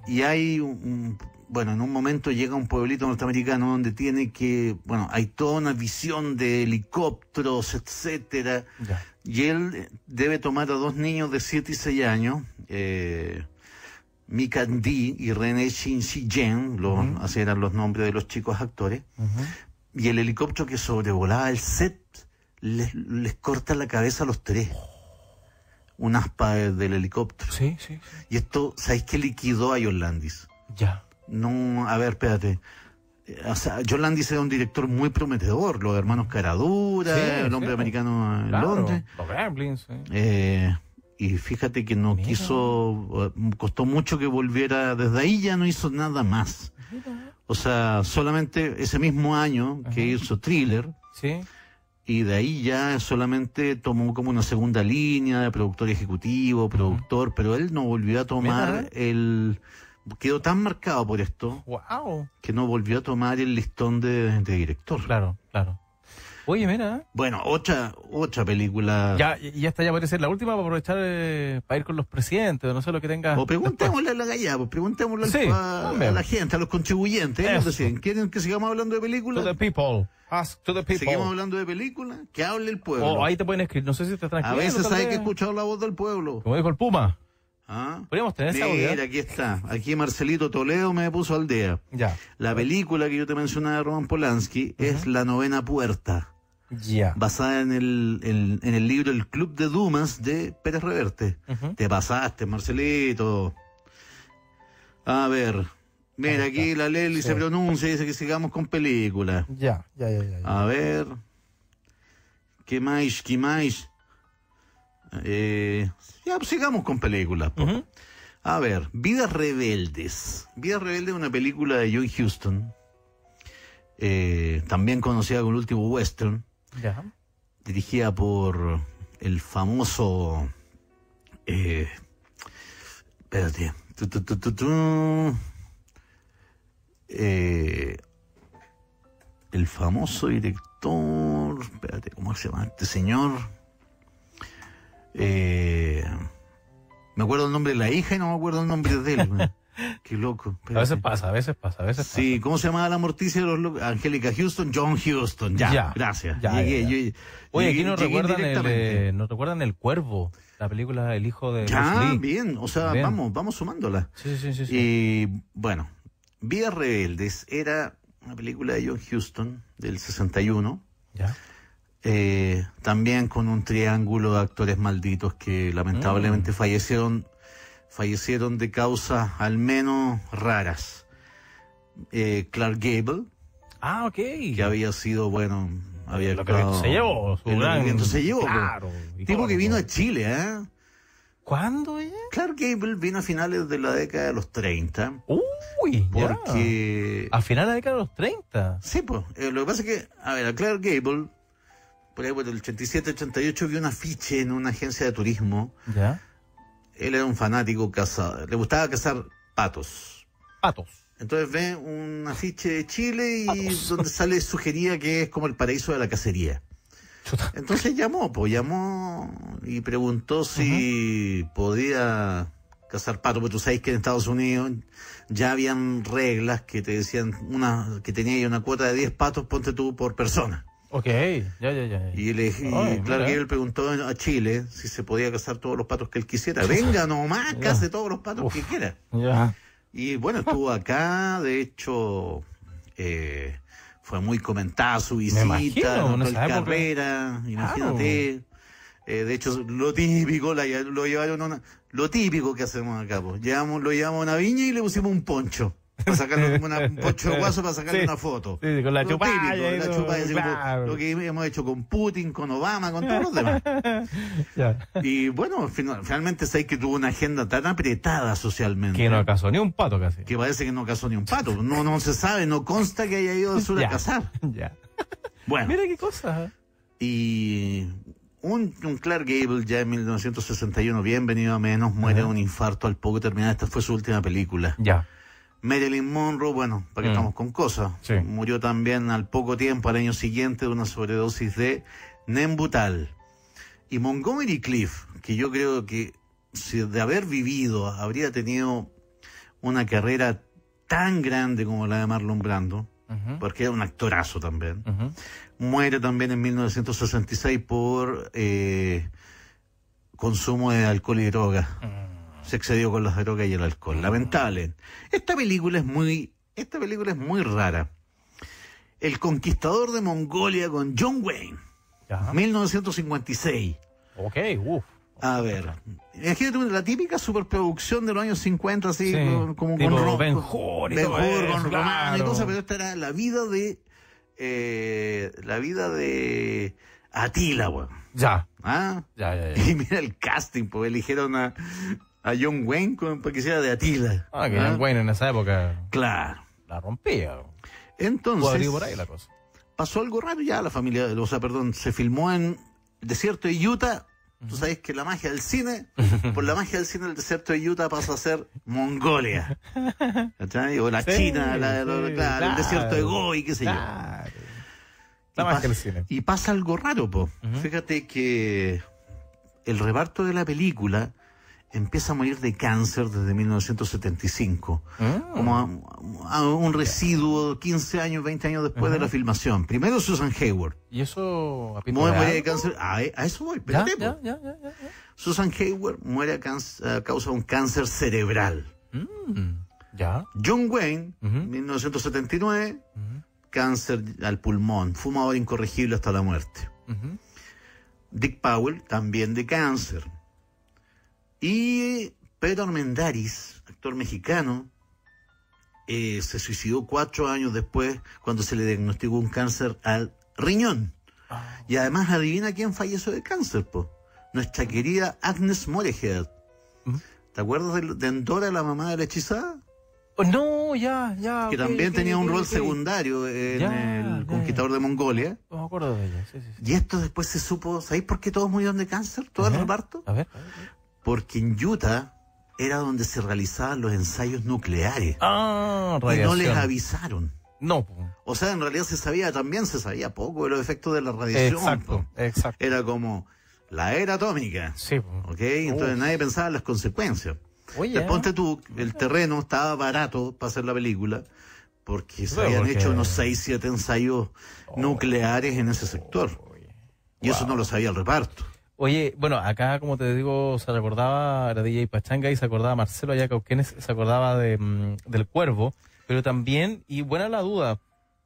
Y hay un, un- bueno, en un momento llega a un pueblito norteamericano donde tiene que, bueno, hay toda una visión de helicópteros, etcétera. Ya. Y él debe tomar a dos niños de 7 y 6 años, eh, Mika Di y René Shin Si Jen, los, así eran los nombres de los chicos actores, y el helicóptero que sobrevolaba el set les, les corta la cabeza a los tres. Un aspa de- del helicóptero. Sí, sí. Y esto, ¿sabéis qué liquidó a John Landis? Ya. No, a ver, espérate. Eh, O sea, John Landis era un director muy prometedor. Los hermanos Caradura, Sí, el hombre sí. americano en Claro. Londres. Los Gremlins, sí. Eh, y fíjate que no Mira. quiso, eh, costó mucho que volviera, desde ahí ya no hizo nada más. O sea, solamente ese mismo año que hizo Thriller, Sí. Y de ahí ya solamente tomó como una segunda línea de productor ejecutivo, productor, pero él no volvió a tomar Mira. el... Quedó tan marcado por esto Wow. que no volvió a tomar el listón de, de director. Claro, claro. Oye, mira. Bueno, otra, otra película... Ya, ya está, ya ser la última para aprovechar eh, para ir con los presidentes, no sé lo que tenga. O preguntémosle a la galla, pues preguntémosle Sí, a, la gente, a los contribuyentes. Ellos Eso. deciden, ¿quieren que sigamos hablando de To the películas? people. Ask to the people. Seguimos hablando de películas, que hable el pueblo. O ahí te pueden escribir. No sé si te están a veces hay que escuchar la voz del pueblo. Como dijo el Puma. ¿Ah? Podríamos tener audio. Mira, aquí está. Aquí Marcelito Toledo me puso al día. Ya. La película que yo te mencionaba de Roman Polanski es La Novena Puerta, Ya. basada en el, en el libro El Club de Dumas de Pérez Reverte. Te pasaste, Marcelito. A ver. Mira, aquí la Leli Sí. se pronuncia y dice que sigamos con película. Ya, ya, ya, ya. ya. A ver. ¿Qué más? ¿Qué más? Eh, ya, pues sigamos con películas. A ver, Vidas Rebeldes. Vidas Rebeldes es una película de John Huston, eh, también conocida como el último western, Ya. dirigida por el famoso... Eh, espérate. Tu, tu, tu, tu, tu. Eh, el famoso director... Espérate, ¿cómo se llama este señor? Eh, me acuerdo el nombre de la hija y no me acuerdo el nombre de él. qué loco. A veces pasa, a veces pasa, a veces pasa. Sí, ¿cómo se llamaba la morticia de los locos? Angélica Houston, John Houston. Ya, Ya, gracias. ya, Llegué, ya, ya. yo- Oye, llegué- aquí nos recuerdan, el, eh, nos recuerdan El Cuervo, la película El hijo de Ya, bien, o sea, Bien. vamos, vamos sumándola. Sí, sí, sí. sí. Y bueno, Vidas Rebeldes era una película de John Houston del 61, Ya. eh, también con un triángulo de actores malditos que Mm. lamentablemente fallecieron, fallecieron de causas al menos raras. Eh, Clark Gable, Ah, ok. que había sido, bueno, había lo que se llevó, su gran- se llevó. pues. Claro. Tipo que vino a Chile, ¿eh? ¿Cuándo ya? Clark Gable vino a finales de la década de los 30, Uy, ya. porque... A final de la década de los 30. Sí, pues. eh, lo que pasa es que, a ver, a Clark Gable, por ahí por el 87-88, vio un afiche en una agencia de turismo. Ya. Él era un fanático cazador. Le gustaba cazar patos. Patos. Entonces ve un afiche de Chile y Patos. donde sale sugería que es como el paraíso de la cacería. Chuta. Entonces llamó, pues llamó y preguntó si podía cazar patos, porque tú sabes que en Estados Unidos ya habían reglas que te decían una que tenía una cuota de 10 patos, ponte tú por persona. Ok, ya, ya, ya. Y, le, y Ay, claro mira. que él preguntó a Chile si se podía cazar todos los patos que él quisiera. Venga nomás, case todos los patos Uf. que quiera. Ya. Y bueno, estuvo acá, de hecho, eh, fue muy comentada su visita, imagino, época. carrera, imagínate. Eh, de hecho, lo típico, la, lo llevaron a una, lo típico que hacemos acá, pues. Llevamos, lo llevamos a una viña y le pusimos un poncho. Para como una- un poncho de guaso para sacarle Sí. una foto. Sí, con la Lo chupalla típico, la chupalla, así como claro. lo que hemos hecho con Putin, con Obama, con todos los demás. Ya. Y bueno, final- finalmente sé que tuvo una agenda tan apretada socialmente. Que no acaso ni un pato casi. que parece que no cazó ni un pato. No, no se sabe, no consta que haya ido al sur Ya. a cazar. Ya. Bueno, Mira qué cosa. y un, un Clark Gable ya en 1961, bienvenido a menos, muere de un infarto al poco terminar. Esta fue su última película. Ya. Marilyn Monroe, bueno, para que Mm. estamos con cosas. Sí. Murió también al poco tiempo, al año siguiente, de una sobredosis de Nembutal. Y Montgomery Cliff, que yo creo que si de haber vivido habría tenido una carrera tan grande como la de Marlon Brando, porque era un actorazo también, muere también en 1966 por eh, consumo de alcohol y drogas se excedió con las drogas y el alcohol. Lamentable. Esta película es muy, esta película es muy rara. El conquistador de Mongolia con John Wayne, Ya. 1956. Ok, uff. A ver, la típica superproducción de los años 50, así Sí, con- como tipo con Ro- Ben-Hur y Ben todo Hur, eso, con Romano y claro. cosas, pero esta era la vida de eh, la vida de Atila, weón. Ya. ¿Ah? Ya, ya, ya. Y mira el casting, pues eligieron a, a John Wayne con, para que sea de Atila. Ah, que. John Wayne en esa época Claro. la rompía. Entonces, por ahí la cosa. pasó algo raro ya la familia, o sea, perdón, se filmó en el desierto de Utah. Tú sabes que la magia del cine, por la magia del cine, el desierto de Utah pasa a ser Mongolia. ¿Cachai? O la Sí, China, la- la- sí, claro, el desierto de. Gobi, qué sé yo. Claro. Y La magia pa- del cine. Y pasa algo raro, po. Fíjate que el reparto de la película empieza a morir de cáncer desde 1975. Mm. Como a, a un residuo 15 años, 20 años después de la filmación. Primero Susan Hayward. ¿Y eso Muere, de cáncer. A, a eso voy, Ya, espérate, ya, ya, ya, ya, ya. Susan Hayward muere a, cáncer- a causa de un cáncer cerebral. Mm, Ya. John Wayne, Ujú. 1979, Ujú, cáncer al pulmón, fumador incorregible hasta la muerte. Dick Powell, también de cáncer. Y Pedro Armendáriz, actor mexicano, eh, se suicidó cuatro años después cuando se le diagnosticó un cáncer al riñón. Ah. Y además, adivina quién falleció de cáncer, po. Nuestra querida Agnes Morehead. ¿Mm? ¿Te acuerdas de, de Endora, la mamá de la hechizada? Oh, no, ya, ya. Que también tenía un rol secundario en Ya, el ya, Conquistador de Mongolia. No me acuerdo de ella, sí, sí, sí. Y esto después se supo, ¿sabéis por qué todos murieron de cáncer? ¿Todo el Ajá. reparto? A ver, a ver. Porque en Utah era donde se realizaban los ensayos nucleares. Ah, y no radiación. les avisaron. No, po. O sea, en realidad se sabía, también se sabía poco de los efectos de la radiación. exacto, po. exacto. Era como la era atómica. Sí, po. ¿Ok? Entonces Uf. nadie pensaba en las consecuencias. Oye. Ponte tú, el terreno estaba barato para hacer la película, porque se habían porque- hecho unos 6, 7 ensayos nucleares en ese sector. Y eso no lo sabía el reparto. Oye, bueno, acá, como te digo, se recordaba, era DJ Pachanga y se acordaba Marcelo allá Cauquenes, se acordaba de, mm, del Cuervo, pero también, y buena la duda,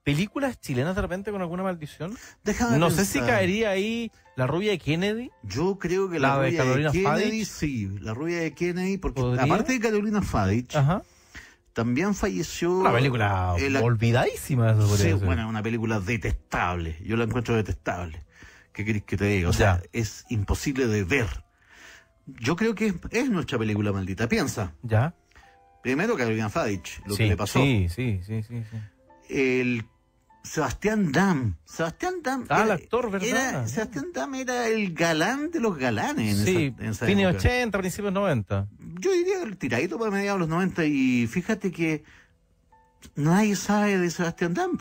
¿películas chilenas de repente con alguna maldición? Déjame No sé si caería ahí la rubia de Kennedy. Yo creo que la, La rubia de, Carolina Kennedy, Fadich. sí, la rubia de Kennedy, porque ¿Podría? aparte de Carolina Fadich, Ajá. también falleció... Una película el olvidadísima, eso Sí, bueno, una película detestable. Yo la encuentro detestable. ¿Qué querés que te diga? O sea, es imposible de ver. Yo creo que es, es nuestra película maldita. Piensa. ¿Ya? Primero Carolina Fadich, lo sí, que le pasó. Sí, sí, sí, sí. sí. El Sebastián Dam. Sebastián Dam. Ah, el actor, ¿verdad? era- Sebastián Dam era el galán de los galanes en Sí, esa, en esa época. 80, principios 90. Yo diría el tiradito para mediados de los 90 y fíjate que nadie sabe de Sebastián Dam.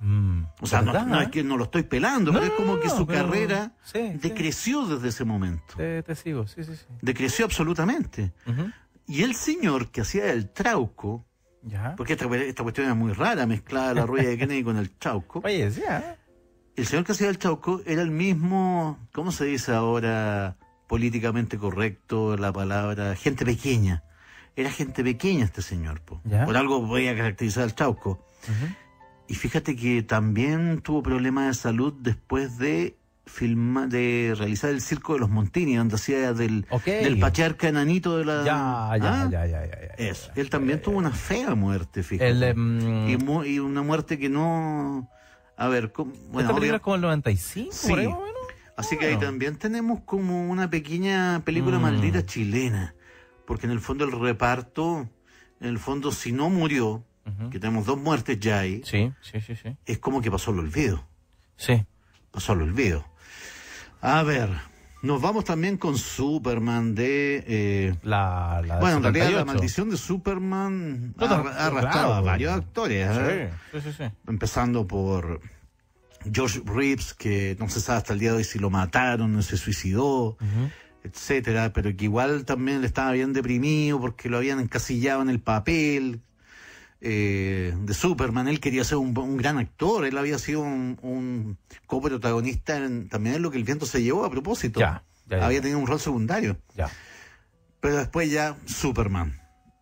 Mm, O sea, no, es que no lo estoy pelando, pero es como que su pero- carrera sí, sí. decreció desde ese momento. Te, te sigo, sí, sí, sí. Decreció absolutamente. Y el señor que hacía el trauco, ¿Ya? porque esta, esta cuestión era muy rara, mezclada la rueda de Kennedy con el trauco. Oye, sí, ¿ah? El señor que hacía el trauco era el mismo, ¿cómo se dice ahora políticamente correcto la palabra? Gente pequeña. Era gente pequeña este señor. po. Ya. Por algo voy a caracterizar al trauco. Ujú. Y fíjate que también tuvo problemas de salud después de filma, de realizar el circo de los Montini, donde hacía del, Ok. del patriarca enanito de la. Ya, ya, ¿Ah? ya, ya, ya, ya. Eso. Él también tuvo una fea muerte, fíjate. El, em, y, mu- y una muerte que no. A ver, ¿cómo? bueno, esta película es como el 95, Sí. por ahí. Así que ahí también tenemos como una pequeña película Mm. maldita chilena. Porque en el fondo el reparto, en el fondo, si no murió, Que tenemos dos muertes ya ahí, Sí, sí, sí, sí. es como que pasó el olvido. Sí. pasó al olvido. A ver, nos vamos también con Superman de... eh, La, bueno, en realidad la 78. maldición de Superman No, ha, no, ha arrastrado claro. a varios actores, ¿eh? Sí, sí, sí. empezando por George Reeves, que no se sabe hasta el día de hoy si lo mataron o se suicidó, Ujú. etcétera, pero que igual también le estaba bien deprimido porque lo habían encasillado en el papel eh, de Superman. Él quería ser un, un gran actor, él había sido un, un coprotagonista en- también en lo que el viento se llevó a propósito. Ya, ya, ya, había tenido un rol secundario, pero después ya Superman.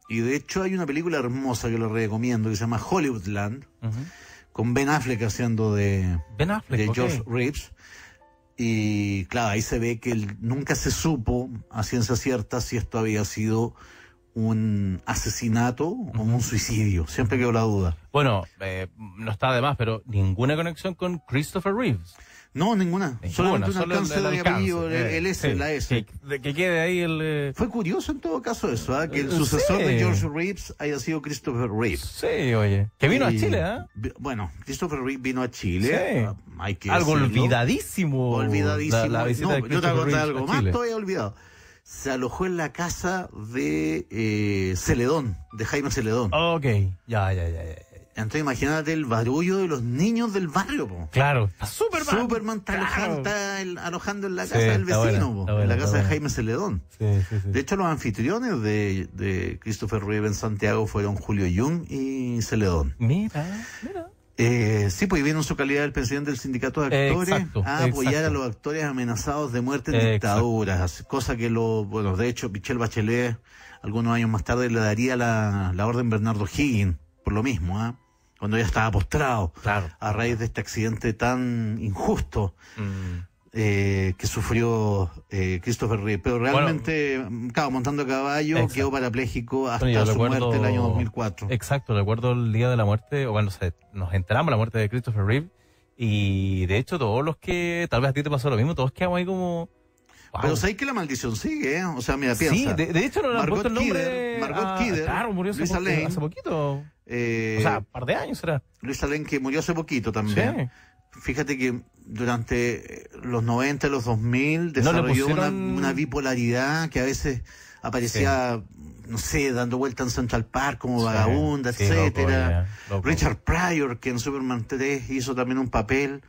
Y de hecho hay una película hermosa que lo recomiendo que se llama Hollywoodland, con Ben Affleck haciendo de, Ben Affleck, de. George Reeves. Y claro, ahí se ve que él- nunca se supo a ciencia cierta si esto había sido un asesinato o un suicidio. Siempre quedó la duda. Bueno, eh, no está de más, pero ninguna conexión con Christopher Reeves. No, ninguna. Ninguna, solamente un solo alcance el- el de apellido, el, eh, el S, la S. Que, que quede ahí el... eh, Fue curioso en todo caso eso, ¿ah? que el Eh, sucesor sí. de George Reeves haya sido Christopher Reeves. Sí, oye. Que vino a Chile, ¿ah? Bueno, Christopher Reeves vino a Chile. Sí. Hay que Algo decirlo. olvidadísimo. Olvidadísimo. La, la visita no, de yo te voy a contar algo más, todavía olvidado. Se alojó en la casa de eh, Celedón, de Jaime Celedón. Ok, ya, ya, ya, ya. Entonces imagínate el barullo de los niños del barrio, po. Claro, Superman. Superman está, Claro. alojando, está alojando en la Sí, casa del vecino, buena, en la casa de. Jaime Celedón. Sí, sí, sí. De hecho, los anfitriones de, de Christopher Reeve en Santiago fueron Julio Jung y Celedón. Mira, mira. Eh, sí, pues y vino en su calidad el presidente del sindicato de actores Exacto, a apoyar exacto. a los actores amenazados de muerte en Exacto. dictaduras, cosa que lo, bueno, de hecho, Michelle Bachelet, algunos años más tarde, le daría la, la orden Bernardo Higgins, por lo mismo, ¿ah? cuando ya estaba postrado, Claro. a raíz de este accidente tan injusto Mm. Eh, que sufrió eh, Christopher Reeve. Pero realmente, claro, montando a caballo, Exacto. quedó parapléjico hasta Bueno, su recuerdo- muerte el año 2004. Exacto, recuerdo el día de la muerte, o cuando se, nos enteramos de la muerte de Christopher Reeve, y de hecho todos los que, tal vez a ti te pasó lo mismo, todos quedamos ahí como... wow. Pero sabéis que la maldición sigue, ¿eh? O sea, mira, piensa. Sí, de, de hecho no le han puesto el nombre... Kidder, Margot a- Kidder, Claro, murió hace, Lane. hace poquito. Eh, o sea, un par de años será. Luis Alén, que murió hace poquito también. Sí. Fíjate que durante eh, los 90 y los 2000 No le desarrolló pusieron- una, una bipolaridad que a veces aparecía, no sé, dando vuelta en Central Park como Sí, vagabunda, sí, etcétera. loco. Richard Pryor, que en Superman 3 hizo también un papel,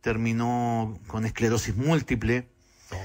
terminó con esclerosis múltiple.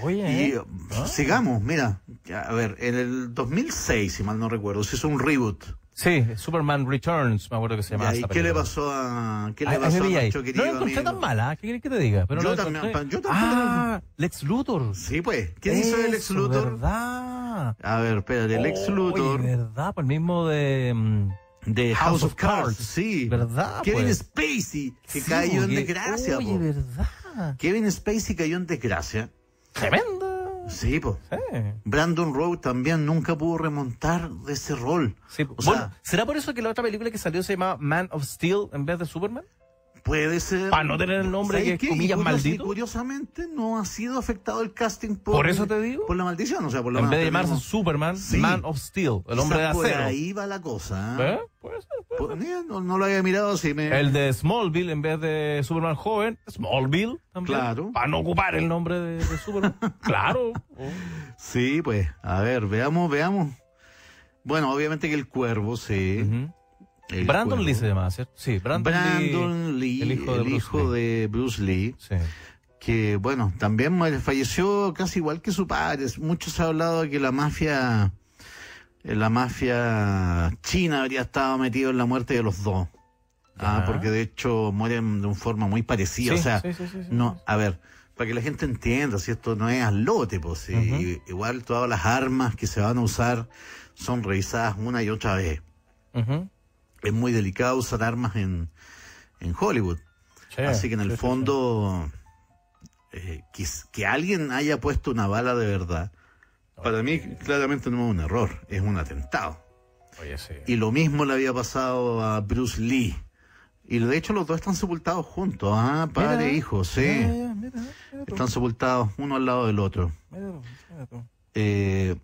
Oye, Y ¿eh? uh, sigamos, mira, a ver, en el 2006, si mal no recuerdo, se hizo un reboot. Sí, Superman Returns, me acuerdo que se Y llama. ahí, ¿Qué le pasó a, qué le Ay, pasó a ay, nuestro No querido la encontré amigo? tan mala, ¿qué querés que te diga? Pero Yo no también, yo tampoco Ah, Lex Luthor. Sí, pues. ¿Quién hizo el Lex Eso, Luthor? ¿verdad? A ver, espérate, el Lex Oye, Luthor ¿verdad? Pues el mismo de... mm, de House House of Cards, Cards. sí. ¿Verdad, Kevin pues? Spacey, que sí, cayó en desgracia, Oye, po. ¿verdad? Kevin Spacey cayó en desgracia. Tremendo. Sí, pues. Sí. Brandon Rowe también nunca pudo remontar de ese rol. Sí, O bueno, ¿será por eso que la otra película que salió se llamaba Man of Steel en vez de Superman? Puede ser. Para no tener el nombre ¿Sabes que es, qué? comillas, Y maldito. y curiosamente no ha sido afectado el casting por, Por eso te digo. Por la maldición, o sea, por lo En vez de llamarse tenemos- Superman, Sí. Man of Steel, el hombre de Quizás por acero. ahí va la cosa. ¿eh? ¿Eh? Puede ser, no, no lo había mirado así. Me... El de Smallville en vez de Superman joven, Smallville también. Claro. Para no ocupar el nombre de, de Superman. claro. Oh. Sí, pues, a ver, veamos, veamos. Bueno, obviamente que el cuervo, sí. Ujú. El Brandon. Lee se llama, ¿cierto? Sí, Brandon, Brandon Lee, el hijo de Bruce Lee. de Bruce Lee, Sí. que bueno, también falleció casi igual que su padre. Mucho se ha hablado de que la mafia, eh, la mafia china habría estado metido en la muerte de los dos. Ah, porque de hecho mueren de una forma muy parecida. Sí, o sea, sí, sí, no, a ver, para que la gente entienda, si esto no es al lote, pues i- igual todas las armas que se van a usar son revisadas una y otra vez. Es muy delicado usar armas en, en Hollywood. Sí, Así que en el sí, sí, fondo, eh, que, alguien haya puesto una bala de verdad, para mí claramente no es un error, es un atentado. Oye. Y lo mismo le había pasado a Bruce Lee. Y de hecho los dos están sepultados juntos, ¿ah? padre Mira. e hijo, sí. Mira, Están sepultados uno al lado del otro. Eh,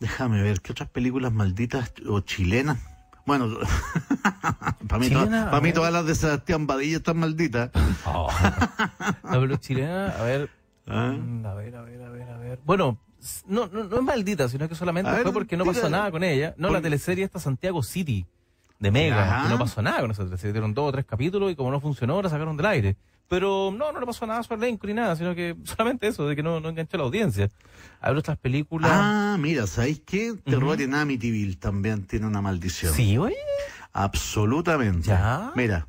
déjame ver, ¿qué otras películas malditas o chilenas? Bueno, para mí, todas- a para mí ver. todas las de Sebastián Badilla están malditas. Oh. La película chilena, a ver, ¿Ah? mm, a ver, a ver, a ver, a ver. Bueno, no, no, no es maldita, sino que solamente ver, fue porque no pasó diga. nada con ella. No, la teleserie esta Santiago City de Mega, que no pasó nada con esa teleserie. Dieron dos o tres capítulos y como no funcionó, la sacaron del aire. Pero no, no le pasó nada a su elenco ni nada, sino que solamente eso, de que no, no enganchó a la audiencia. Ver otras películas. Ah, mira, ¿sabéis qué? Terror en Amityville también tiene una maldición. sí, oye. Absolutamente. Ya. Mira,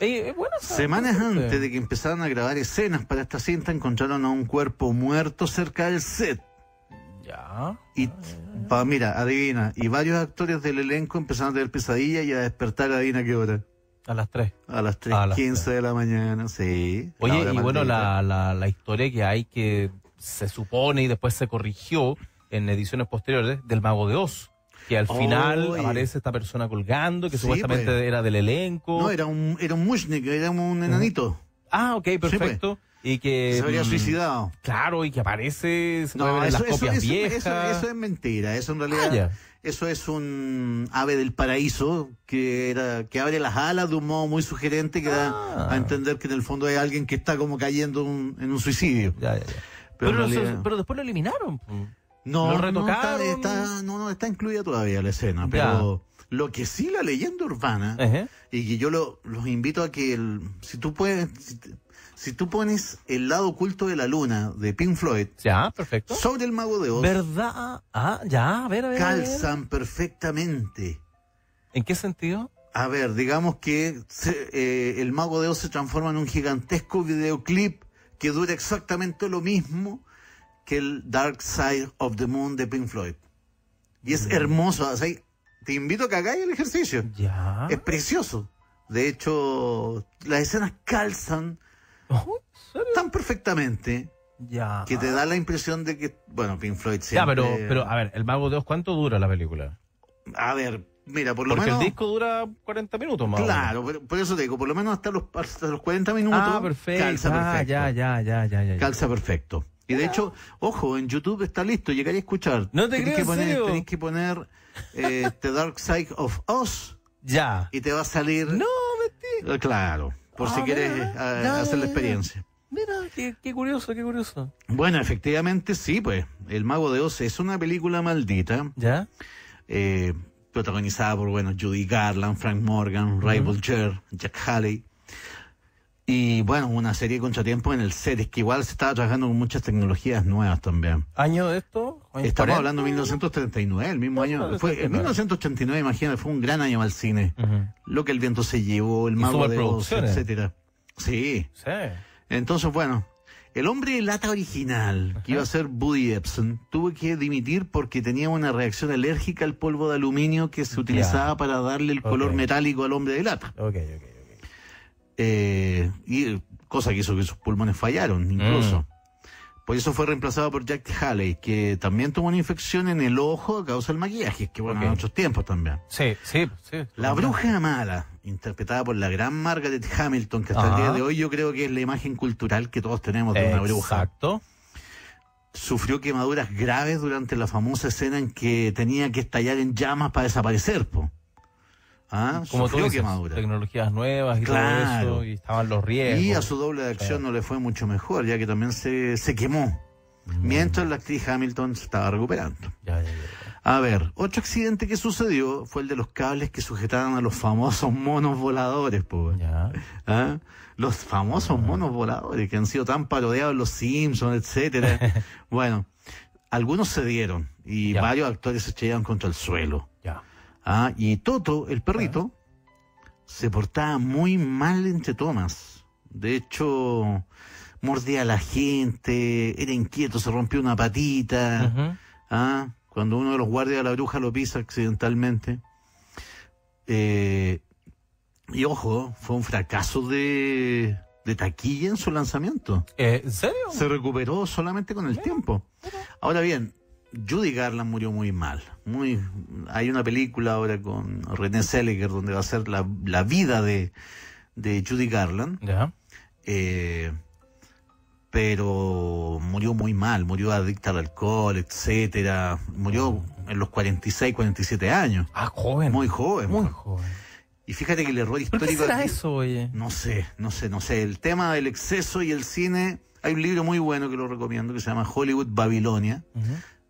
esa- semanas antes de que empezaran a grabar escenas para esta cinta, encontraron a un cuerpo muerto cerca del set. Ya. Y, pa, mira, adivina, y varios actores del elenco empezaron a tener pesadillas y a despertar, adivina qué hora. A las tres. A las A las 3.15 de la mañana, sí. Oye, y bueno, la, la, la historia que hay que se supone y después se corrigió en ediciones posteriores del Mago de Oz, que al final aparece esta persona colgando, que Sí, supuestamente pues. era del elenco. No, era un, era un mushnik, era un enanito. Ah, ok, perfecto. y que... se habría mm, suicidado. Claro, y que aparece, se No, ver en eso, las eso, copias eso- viejas. eso- eso es mentira. Eso en realidad, Ah. Eso es un ave del paraíso que era que abre las alas de un modo muy sugerente que da Ah. a entender que en el fondo hay alguien que está como cayendo un- en un suicidio. Ya, ya, ya. Pero Pero, en se- realidad- pero después lo eliminaron. No, ¿Lo no está, está- no, no está incluida todavía la escena, Ya. pero lo que sí la leyenda urbana y que yo lo- los invito a que el- si tú puedes si, te- si tú pones el lado oculto de la luna de Pink Floyd Ya, perfecto. sobre el mago de Oz ¿Verdad? Ah, ya, a ver, a ver. a ver. calzan perfectamente. ¿En qué sentido? A ver, digamos que se- eh, el mago de Oz se transforma en un gigantesco videoclip que dura exactamente lo mismo que el Dark Side of the Moon de Pink Floyd. Y es hermoso. o sea, te invito a que hagáis el ejercicio. Ya. Es precioso. De hecho, las escenas calzan. Tan perfectamente Ya. que te da la impresión de que, bueno, Pink Floyd Ya, siempre... pero, pero, a ver, el Mago de Oz, ¿cuánto dura la película? A ver, mira, por lo Porque menos... el disco dura 40 minutos más. o menos. Claro, pero- por eso te digo, por lo menos hasta los, hasta los 40 minutos Ah, perfecto. calza Ah, perfecto. ya, ya, ya, ya, ya. ya. Calza perfecto. Y de hecho, ojo, en YouTube está listo, llegaría a escuchar. No te Tenés que ¿en poner, serio? tenés que poner eh, The Dark Side of Us Ya. y te va a salir... No, mentí. Eh, Claro, por Ah, si quieres mira, eh, ya, a- ya, hacer la experiencia. Mira, qué, qué curioso, qué curioso. Bueno, efectivamente sí, pues. El Mago de Oz es una película maldita, ¿Ya? eh, protagonizada por, bueno, Judy Garland, Frank Morgan, Ray Bolger, Jack Haley. Y bueno, una serie de contratiempos en el set, es que igual se estaba trabajando con muchas tecnologías nuevas también. ¿Año de esto? ¿Años Estamos 40? hablando de 1939, el mismo año. Fue, en 1989, imagínate, fue un gran año al cine. Lo que el viento se llevó, el mago de Oz, etcétera. Sí. Sí. Entonces, bueno, el hombre de lata original, que iba a ser Buddy Epson, tuvo que dimitir porque tenía una reacción alérgica al polvo de aluminio que se utilizaba para darle el color metálico al hombre de lata. Ok, ok, ok. Eh, y cosa que hizo que sus pulmones fallaron, incluso. Mm. Por eso fue reemplazado por Jack Haley, que también tuvo una infección en el ojo a causa del maquillaje, que bueno, Ok. en otros tiempos también. Sí, sí, sí. La bruja mala, interpretada por la gran Margaret Hamilton, que hasta el día de hoy yo creo que es la imagen cultural que todos tenemos de una bruja. Exacto. Sufrió quemaduras graves durante la famosa escena en que tenía que estallar en llamas para desaparecer, po. ¿Ah? Como tú dices, quemaduras. tecnologías nuevas y todo Claro. eso, y estaban los riesgos. Y a su doble de acción no le fue mucho mejor, ya que también se, se quemó. Mm. Mientras la actriz Hamilton se estaba recuperando. Ya, ya, ya. A ver, otro accidente que sucedió fue el de los cables que sujetaban a los famosos monos voladores. Ya. ¿Ah? Los famosos monos voladores que han sido tan parodiados los Simpsons, etcétera. bueno, algunos cedieron y Ya. varios actores se echaban contra el suelo. Ah, y Toto, el perrito, se portaba muy mal entre tomas. De hecho, mordía a la gente, era inquieto, se rompió una patita. Ah, cuando uno de los guardias de la bruja lo pisa accidentalmente. Eh, y ojo, fue un fracaso de, de taquilla en su lanzamiento. Eh, ¿En serio? Se recuperó solamente con el tiempo. Ahora bien, Judy Garland murió muy mal. Muy, hay una película ahora con René Zellweger donde va a ser la, la vida de, de Judy Garland. Ya. Eh, pero murió muy mal, murió adicta al alcohol, etcétera. Murió en los 46, 47 años. Ah, joven. Muy joven. Muy joven. Y fíjate que el error ¿Por histórico qué será aquí- eso, oye? no sé, no sé, no sé. El tema del exceso y el cine, hay un libro muy bueno que lo recomiendo que se llama Hollywood Babilonia.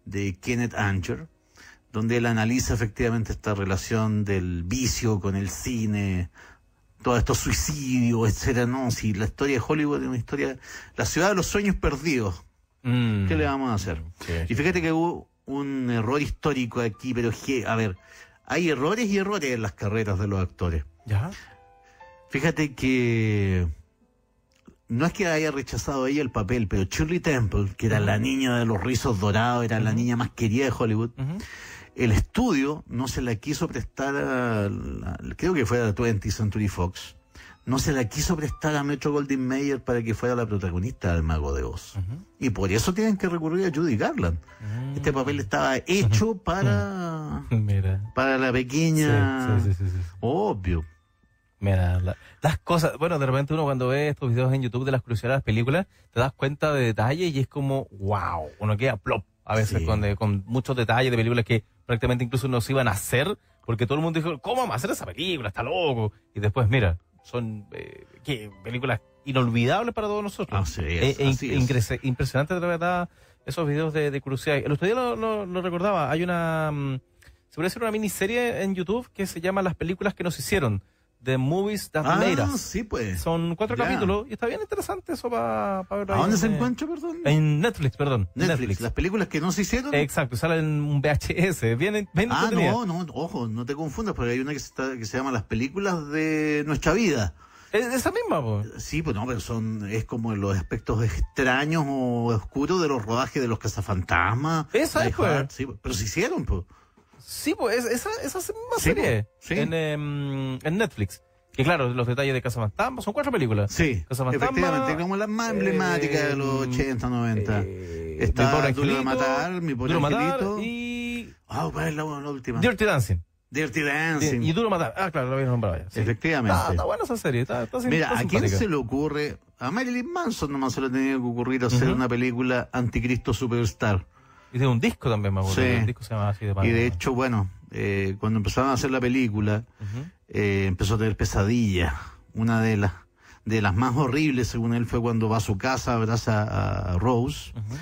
De Kenneth Anger, donde él analiza efectivamente esta relación del vicio con el cine, todos estos suicidios, etcétera. No, si la historia de Hollywood es una historia, la ciudad de los sueños perdidos. Mm. ¿Qué le vamos a hacer? Sí. Y fíjate que hubo un error histórico aquí, pero a ver, hay errores y errores en las carreras de los actores. ¿Ya? Fíjate que no es que haya rechazado ella el papel, pero Shirley Temple, que era la niña de los rizos dorados, era la niña más querida de Hollywood, el estudio no se la quiso prestar a, creo que fue a 20th Century Fox, no se la quiso prestar a Metro Goldwyn Mayer para que fuera la protagonista del Mago de Oz. Y por eso tienen que recurrir a Judy Garland. Mm. Este papel estaba hecho para, Mira. para la pequeña... sí, sí, sí, sí. Obvio. Mira, la- las cosas, bueno, de repente uno cuando ve estos videos en YouTube de las de las películas, te das cuenta de detalles y es como, wow, uno queda plop a veces Sí. con, de- con muchos detalles de películas que prácticamente incluso no se iban a hacer, porque todo el mundo dijo, ¿cómo vamos a hacer esa película? Está loco. Y después, mira, son eh, ¿qué? películas inolvidables para todos nosotros. Así es, Eh, eh, así es. Impresionante, de verdad, esos videos de, de. El otro día lo, lo- lo recordaba, hay una, mm, se puede hacer una miniserie en YouTube que se llama Las películas que nos hicieron, The Movies That Made Ah, Us. sí, pues. Son cuatro Ya. capítulos y está bien interesante eso para ver ¿A dónde en, se encuentra, perdón? En Netflix, perdón. Netflix. Las películas que no se hicieron. Exacto, sale en un VHS. Bien, bien ah, no, no, ojo, no te confundas, porque hay una que se, está- que se llama Las películas de nuestra vida. Es esa misma, po. Sí, pues no, pero son, es como los aspectos extraños o oscuros de los rodajes de los cazafantasmas. Esa es, pues. Sí, pues, pero se hicieron, pues. Sí, pues esa, esa misma Sí, serie. sí. En, em, en Netflix. Que claro, los detalles de Casa Fantasma son cuatro películas. Sí, efectivamente, como las más emblemáticas de los eh, 80, 90. Eh, Está Duro de Angelito, Matar, Mi Pobre de Matar Angelito. y Ah, ¿cuál es la, la última? Dirty Dancing. Dirty Dancing. Y Duro Matar. Ah, claro, lo había nombrado ya. sí. Efectivamente. Está, está buena esa serie. Está, está, sim- Mira, ¿a quién se le ocurre? A Marilyn Manson nomás se le tenido que ocurrir hacer una película Anticristo Superstar. Y de un disco también, me acuerdo. Sí. El disco se llama así de Y de hecho, bueno, eh, cuando empezaron a hacer la película, eh, empezó a tener pesadillas. Una de las de las más horribles, según él, fue cuando va a su casa, abraza a Rose, Ujú.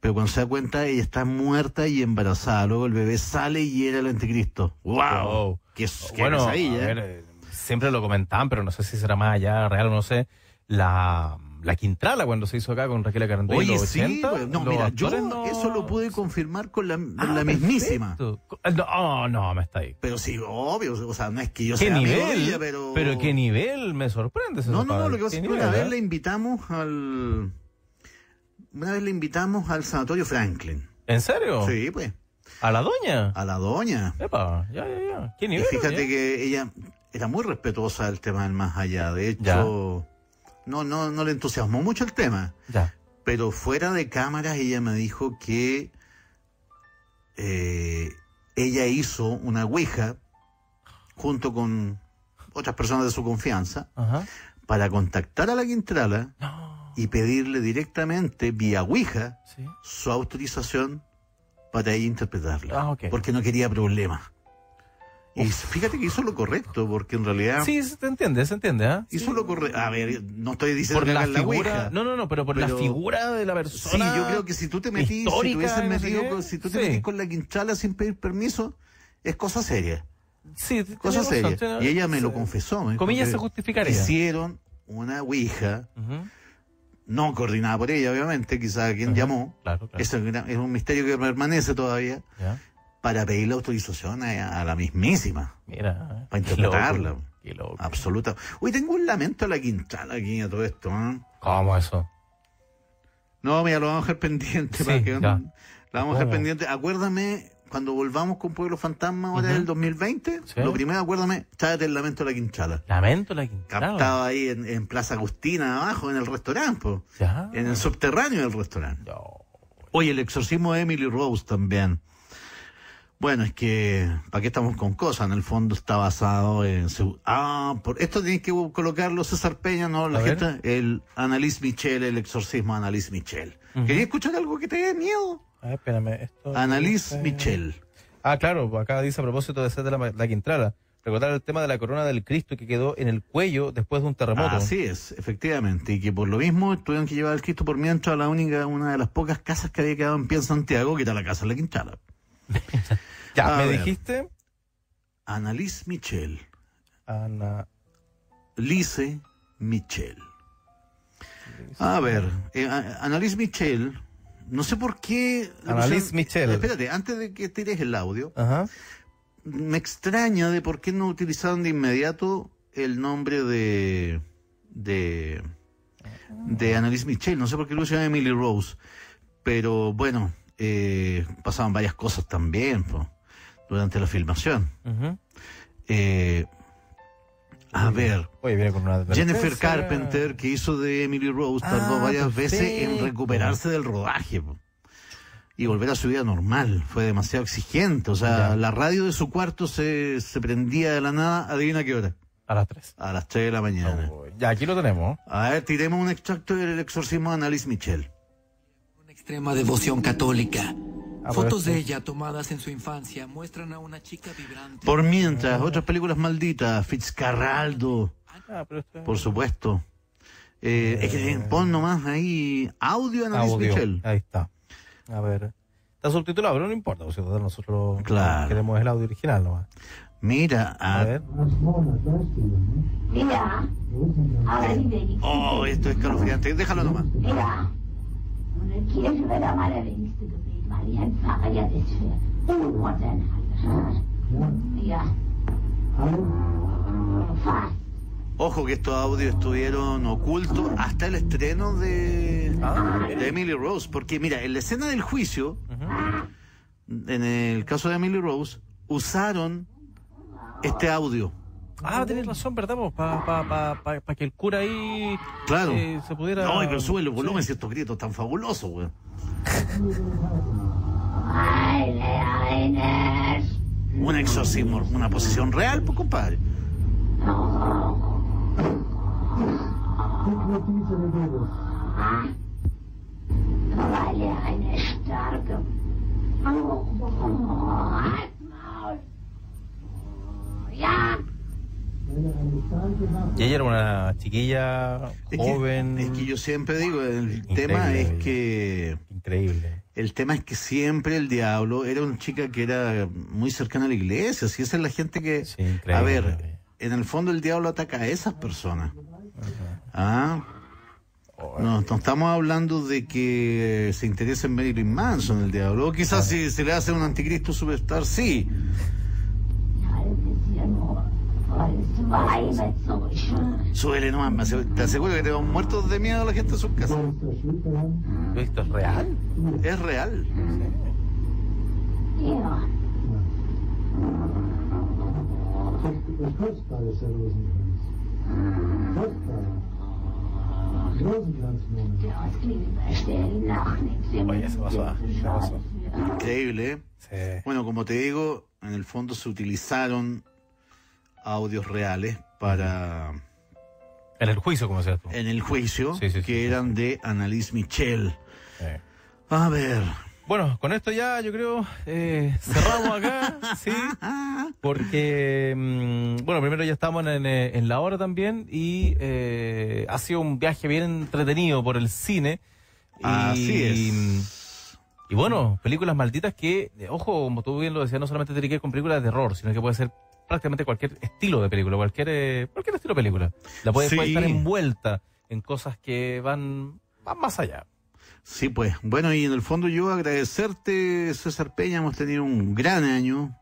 pero cuando se da cuenta, ella está muerta y embarazada. Luego el bebé sale y era el anticristo. ¡Wow! Wow. ¡Qué, qué bueno, pesadilla! a ver, siempre lo comentaban, pero no sé si será más allá real o no sé, la, la Quintrala cuando se hizo acá con Raquel Carandel. Oye, los sí, 80, pues, no, los mira, yo no- eso lo pude confirmar con la, Ah, la mismísima. perfecto. No, oh, no, me está ahí. Pero sí, obvio, o sea, no es que yo ¿Qué sea amigo de nivel? ella, pero... qué nivel me sorprende. No, no, no, lo que pasa ¿Qué es que una vez eh? le invitamos al... Una vez le invitamos al Sanatorio Franklin. ¿En serio? Sí, pues, ¿A la doña? a la doña. Epa, ya, ya, ya. ¿Qué Y nivel? fíjate oye? que ella era muy respetuosa del tema del más allá. De hecho, Ya. No, no, no le entusiasmó mucho el tema. Ya. Pero fuera de cámaras ella me dijo que eh, ella hizo una ouija junto con otras personas de su confianza Ajá. para contactar a la Quintrala No. y pedirle directamente vía ouija Sí. su autorización para ella interpretarla. Ah, ok. Porque no quería problemas. Y fíjate que hizo lo correcto, porque en realidad Sí, se te entiende, se entiende, ¿ah? hizo lo correcto. A ver, no estoy diciendo Por que la figura. ouija. no, no, no, pero por la figura de la Sí, persona. yo creo que si tú te metís, si no metido, si tú te sí. metís con la quintrala sin pedir permiso, es cosa seria. Sí, Cosa razón, seria. Y ella me lo sí. confesó. me dijo Comillas se justificaría. Hicieron una ouija, no coordinada por ella, obviamente, quizá quien Ajá. llamó. Claro, claro. Eso es un misterio que permanece todavía. Para pedir la autorización a, a la mismísima. Mira. Para interpretarla. loco, Qué loco. Absoluta. Hoy tengo un lamento a la quintrala aquí a todo esto. ¿eh? ¿Cómo eso? No, mira, lo vamos a dejar pendiente. Sí, para que, ya. la vamos a dejar pendiente. Acuérdame, cuando volvamos con Pueblo Fantasma ahora Ujú. del 2020, Sí. lo primero, acuérdame, tráete el lamento a la quintrala. Lamento la quintrala. Captado ahí en, en Plaza Agustina, abajo, en el restaurante, po. Ya. en el subterráneo del restaurante. Ya. Oye, el exorcismo de Emily Rose también. Bueno, es que, ¿para qué estamos con cosas? En el fondo está basado en... Ah, por esto tenéis que colocarlo César Peña, ¿no? La A ver. gente, el Annalise Michel, el exorcismo de Annalise Michel. ¿Querías escuchar algo que te dé miedo? A ver, espérame. Esto Annalise Michel. Ah, claro, acá dice a propósito de ser de la, la Quintrala. Recordar el tema de la corona del Cristo que quedó en el cuello después de un terremoto. Así es, efectivamente. Y que por lo mismo tuvieron que llevar al Cristo por mientras a la única, una de las pocas casas que había quedado en pie en Santiago, que era la casa de la Quinchara. ya, a me ver. dijiste. Annalise Michel. Ana. Lise Michel. A ver, eh, Annalise Michel, no sé por qué... Annalise pusieron- Michel. Espérate, antes de que tires el audio, Ajá. me extraña de por qué no utilizaron de inmediato el nombre de... de... de Annalise Michel. No sé por qué lo usaron Emily Rose. Pero bueno, eh, pasaban varias cosas también po, durante la filmación. Eh, a ver... Oye, viene con una Jennifer. Carpenter, que hizo de Emily Rose, tardó Ah, varias veces en recuperarse del rodaje po. y volver a su vida normal. Fue demasiado exigente. O sea, Ya. la radio de su cuarto se, se prendía de la nada. Adivina qué hora. A las tres. A las 3 de la mañana. Oh, ya, aquí lo tenemos. A ver, tiremos un extracto del exorcismo de Annalise Michel. Extrema devoción católica. Fotos de ella tomadas en su infancia muestran a una chica vibrante. Por mientras, otras películas malditas. Fitzcarraldo, Ah, por supuesto. Eh, es que pon nomás ahí audio audio. Michel. Ahí está. A ver. Está subtitulado, pero no importa. O sea, total, nosotros Claro. queremos el audio original nomás. Mira, A a ver. Mira, Oh, esto es escalofriante. Déjalo nomás. mira. Fast. Ojo que estos audios estuvieron ocultos hasta el estreno de, de Emily Rose. Porque mira, en la escena del juicio, en el caso de Emily Rose, usaron este audio. Ah, tenés razón, ¿verdad? Para pa, pa, pa, pa que el cura ahí Claro. eh, se pudiera. No, pero sube los volúmenes si estos gritos tan fabulosos, eines. Un exorcismo, una posición real, pues compadre. Y ella era una chiquilla Es joven. que, es que yo siempre digo, el Increíble, tema es que Increíble. el tema es que siempre el diablo era una chica que era muy cercana a la iglesia, si esa es la gente que Sí, a ver, en el fondo el diablo ataca a esas personas. Ah. No, no estamos hablando de que se interese en Marilyn Manson el diablo. O quizás si se le hace un anticristo superstar, sí. Suele nomás, me aseguro- te aseguro que tenemos muertos de miedo a la gente en sus casas. ¿Esto es real? Es real. Oye, se pasó, se pasó. Increíble, ¿eh? Sí. Bueno, como te digo, en el fondo se utilizaron audios reales para En el juicio, como decías tú. en el juicio Sí, sí, sí, que eran de Annalise Michel. A ver, Bueno, con esto ya yo creo eh, cerramos acá, sí, porque, mm, bueno, primero ya estamos en, eh, en la hora también y eh, ha sido un viaje bien entretenido por el cine. Y, Así es. Y bueno, películas malditas que, eh, ojo, como tú bien lo decías, no solamente tiene que ver con películas de terror, sino que puede ser prácticamente cualquier estilo de película, cualquier, eh, cualquier estilo de película. La puede, puede Sí. estar envuelta en cosas que van, van más allá. sí pues, bueno, y en el fondo yo agradecerte, César Peña, hemos tenido un gran año,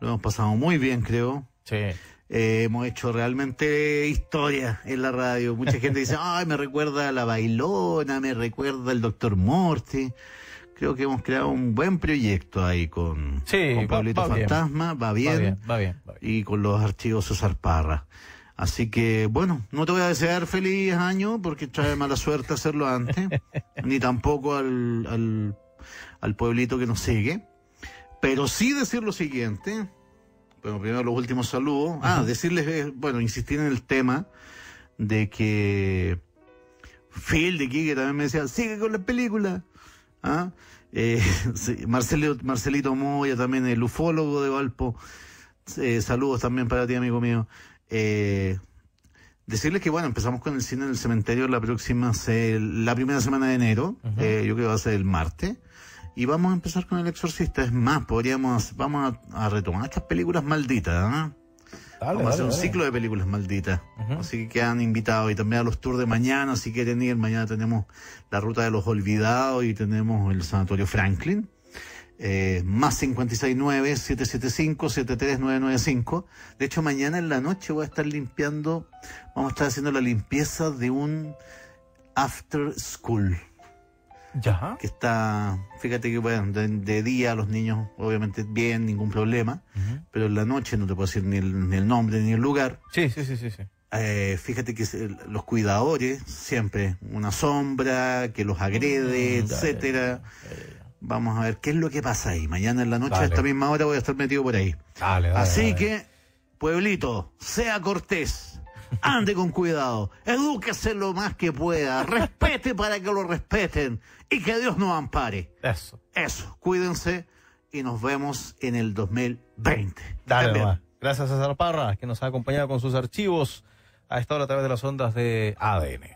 lo hemos pasado muy bien, creo. Sí. Eh, hemos hecho realmente historia en la radio. Mucha gente dice, ay, me recuerda a la bailona, me recuerda al doctor Morty. Creo que hemos creado un buen proyecto ahí con, Sí, con Pablito va. Fantasma, va Va bien, va bien, va bien. y con los archivos César Parra. Así que, bueno, no te voy a desear feliz año porque trae mala suerte hacerlo antes, ni tampoco al, al, al pueblito que nos sigue. Pero sí decir lo siguiente, bueno, primero los últimos saludos. Ah, decirles, eh, bueno, insistir en el tema de que Phil de aquí, que también me decía, sigue con la película. ¿Ah? Eh, Marcelo, Marcelito Moya, también el ufólogo de Valpo. Eh, saludos también para ti, amigo mío. Eh, decirles que, bueno, empezamos con el cine en el cementerio la próxima, se- la primera semana de enero. Eh, yo creo que va a ser el martes. Y vamos a empezar con El Exorcista. Es más, podríamos, vamos a, a retomar estas películas malditas. ¿ah? Dale, Vamos a hacer un dale. ciclo de películas malditas. Así que quedan invitados. Y también a los tours de mañana, si quieren ir. Mañana tenemos la ruta de los olvidados y tenemos el sanatorio Franklin. Eh, más 569-775-73995. De hecho, mañana en la noche voy a estar limpiando, vamos a estar haciendo la limpieza de un after school Ya. que está, fíjate que bueno, de, de día los niños obviamente bien, ningún problema, pero en la noche no te puedo decir ni el, ni el nombre ni el lugar. Sí, sí, sí, sí, sí. Eh, fíjate que los cuidadores siempre una sombra que los agrede, Mm, etcétera. Vamos a ver qué es lo que pasa ahí. Mañana en la noche a esta misma hora voy a estar metido por ahí. Dale, dale, Así que, pueblito, sea cortés, ande con cuidado, edúquese lo más que pueda, respete para que lo respeten y que Dios nos ampare. Eso. Eso, cuídense y nos vemos en el 2020. Dale. Gracias a César Parra, que nos ha acompañado con sus archivos a esta hora a través de las ondas de ADN.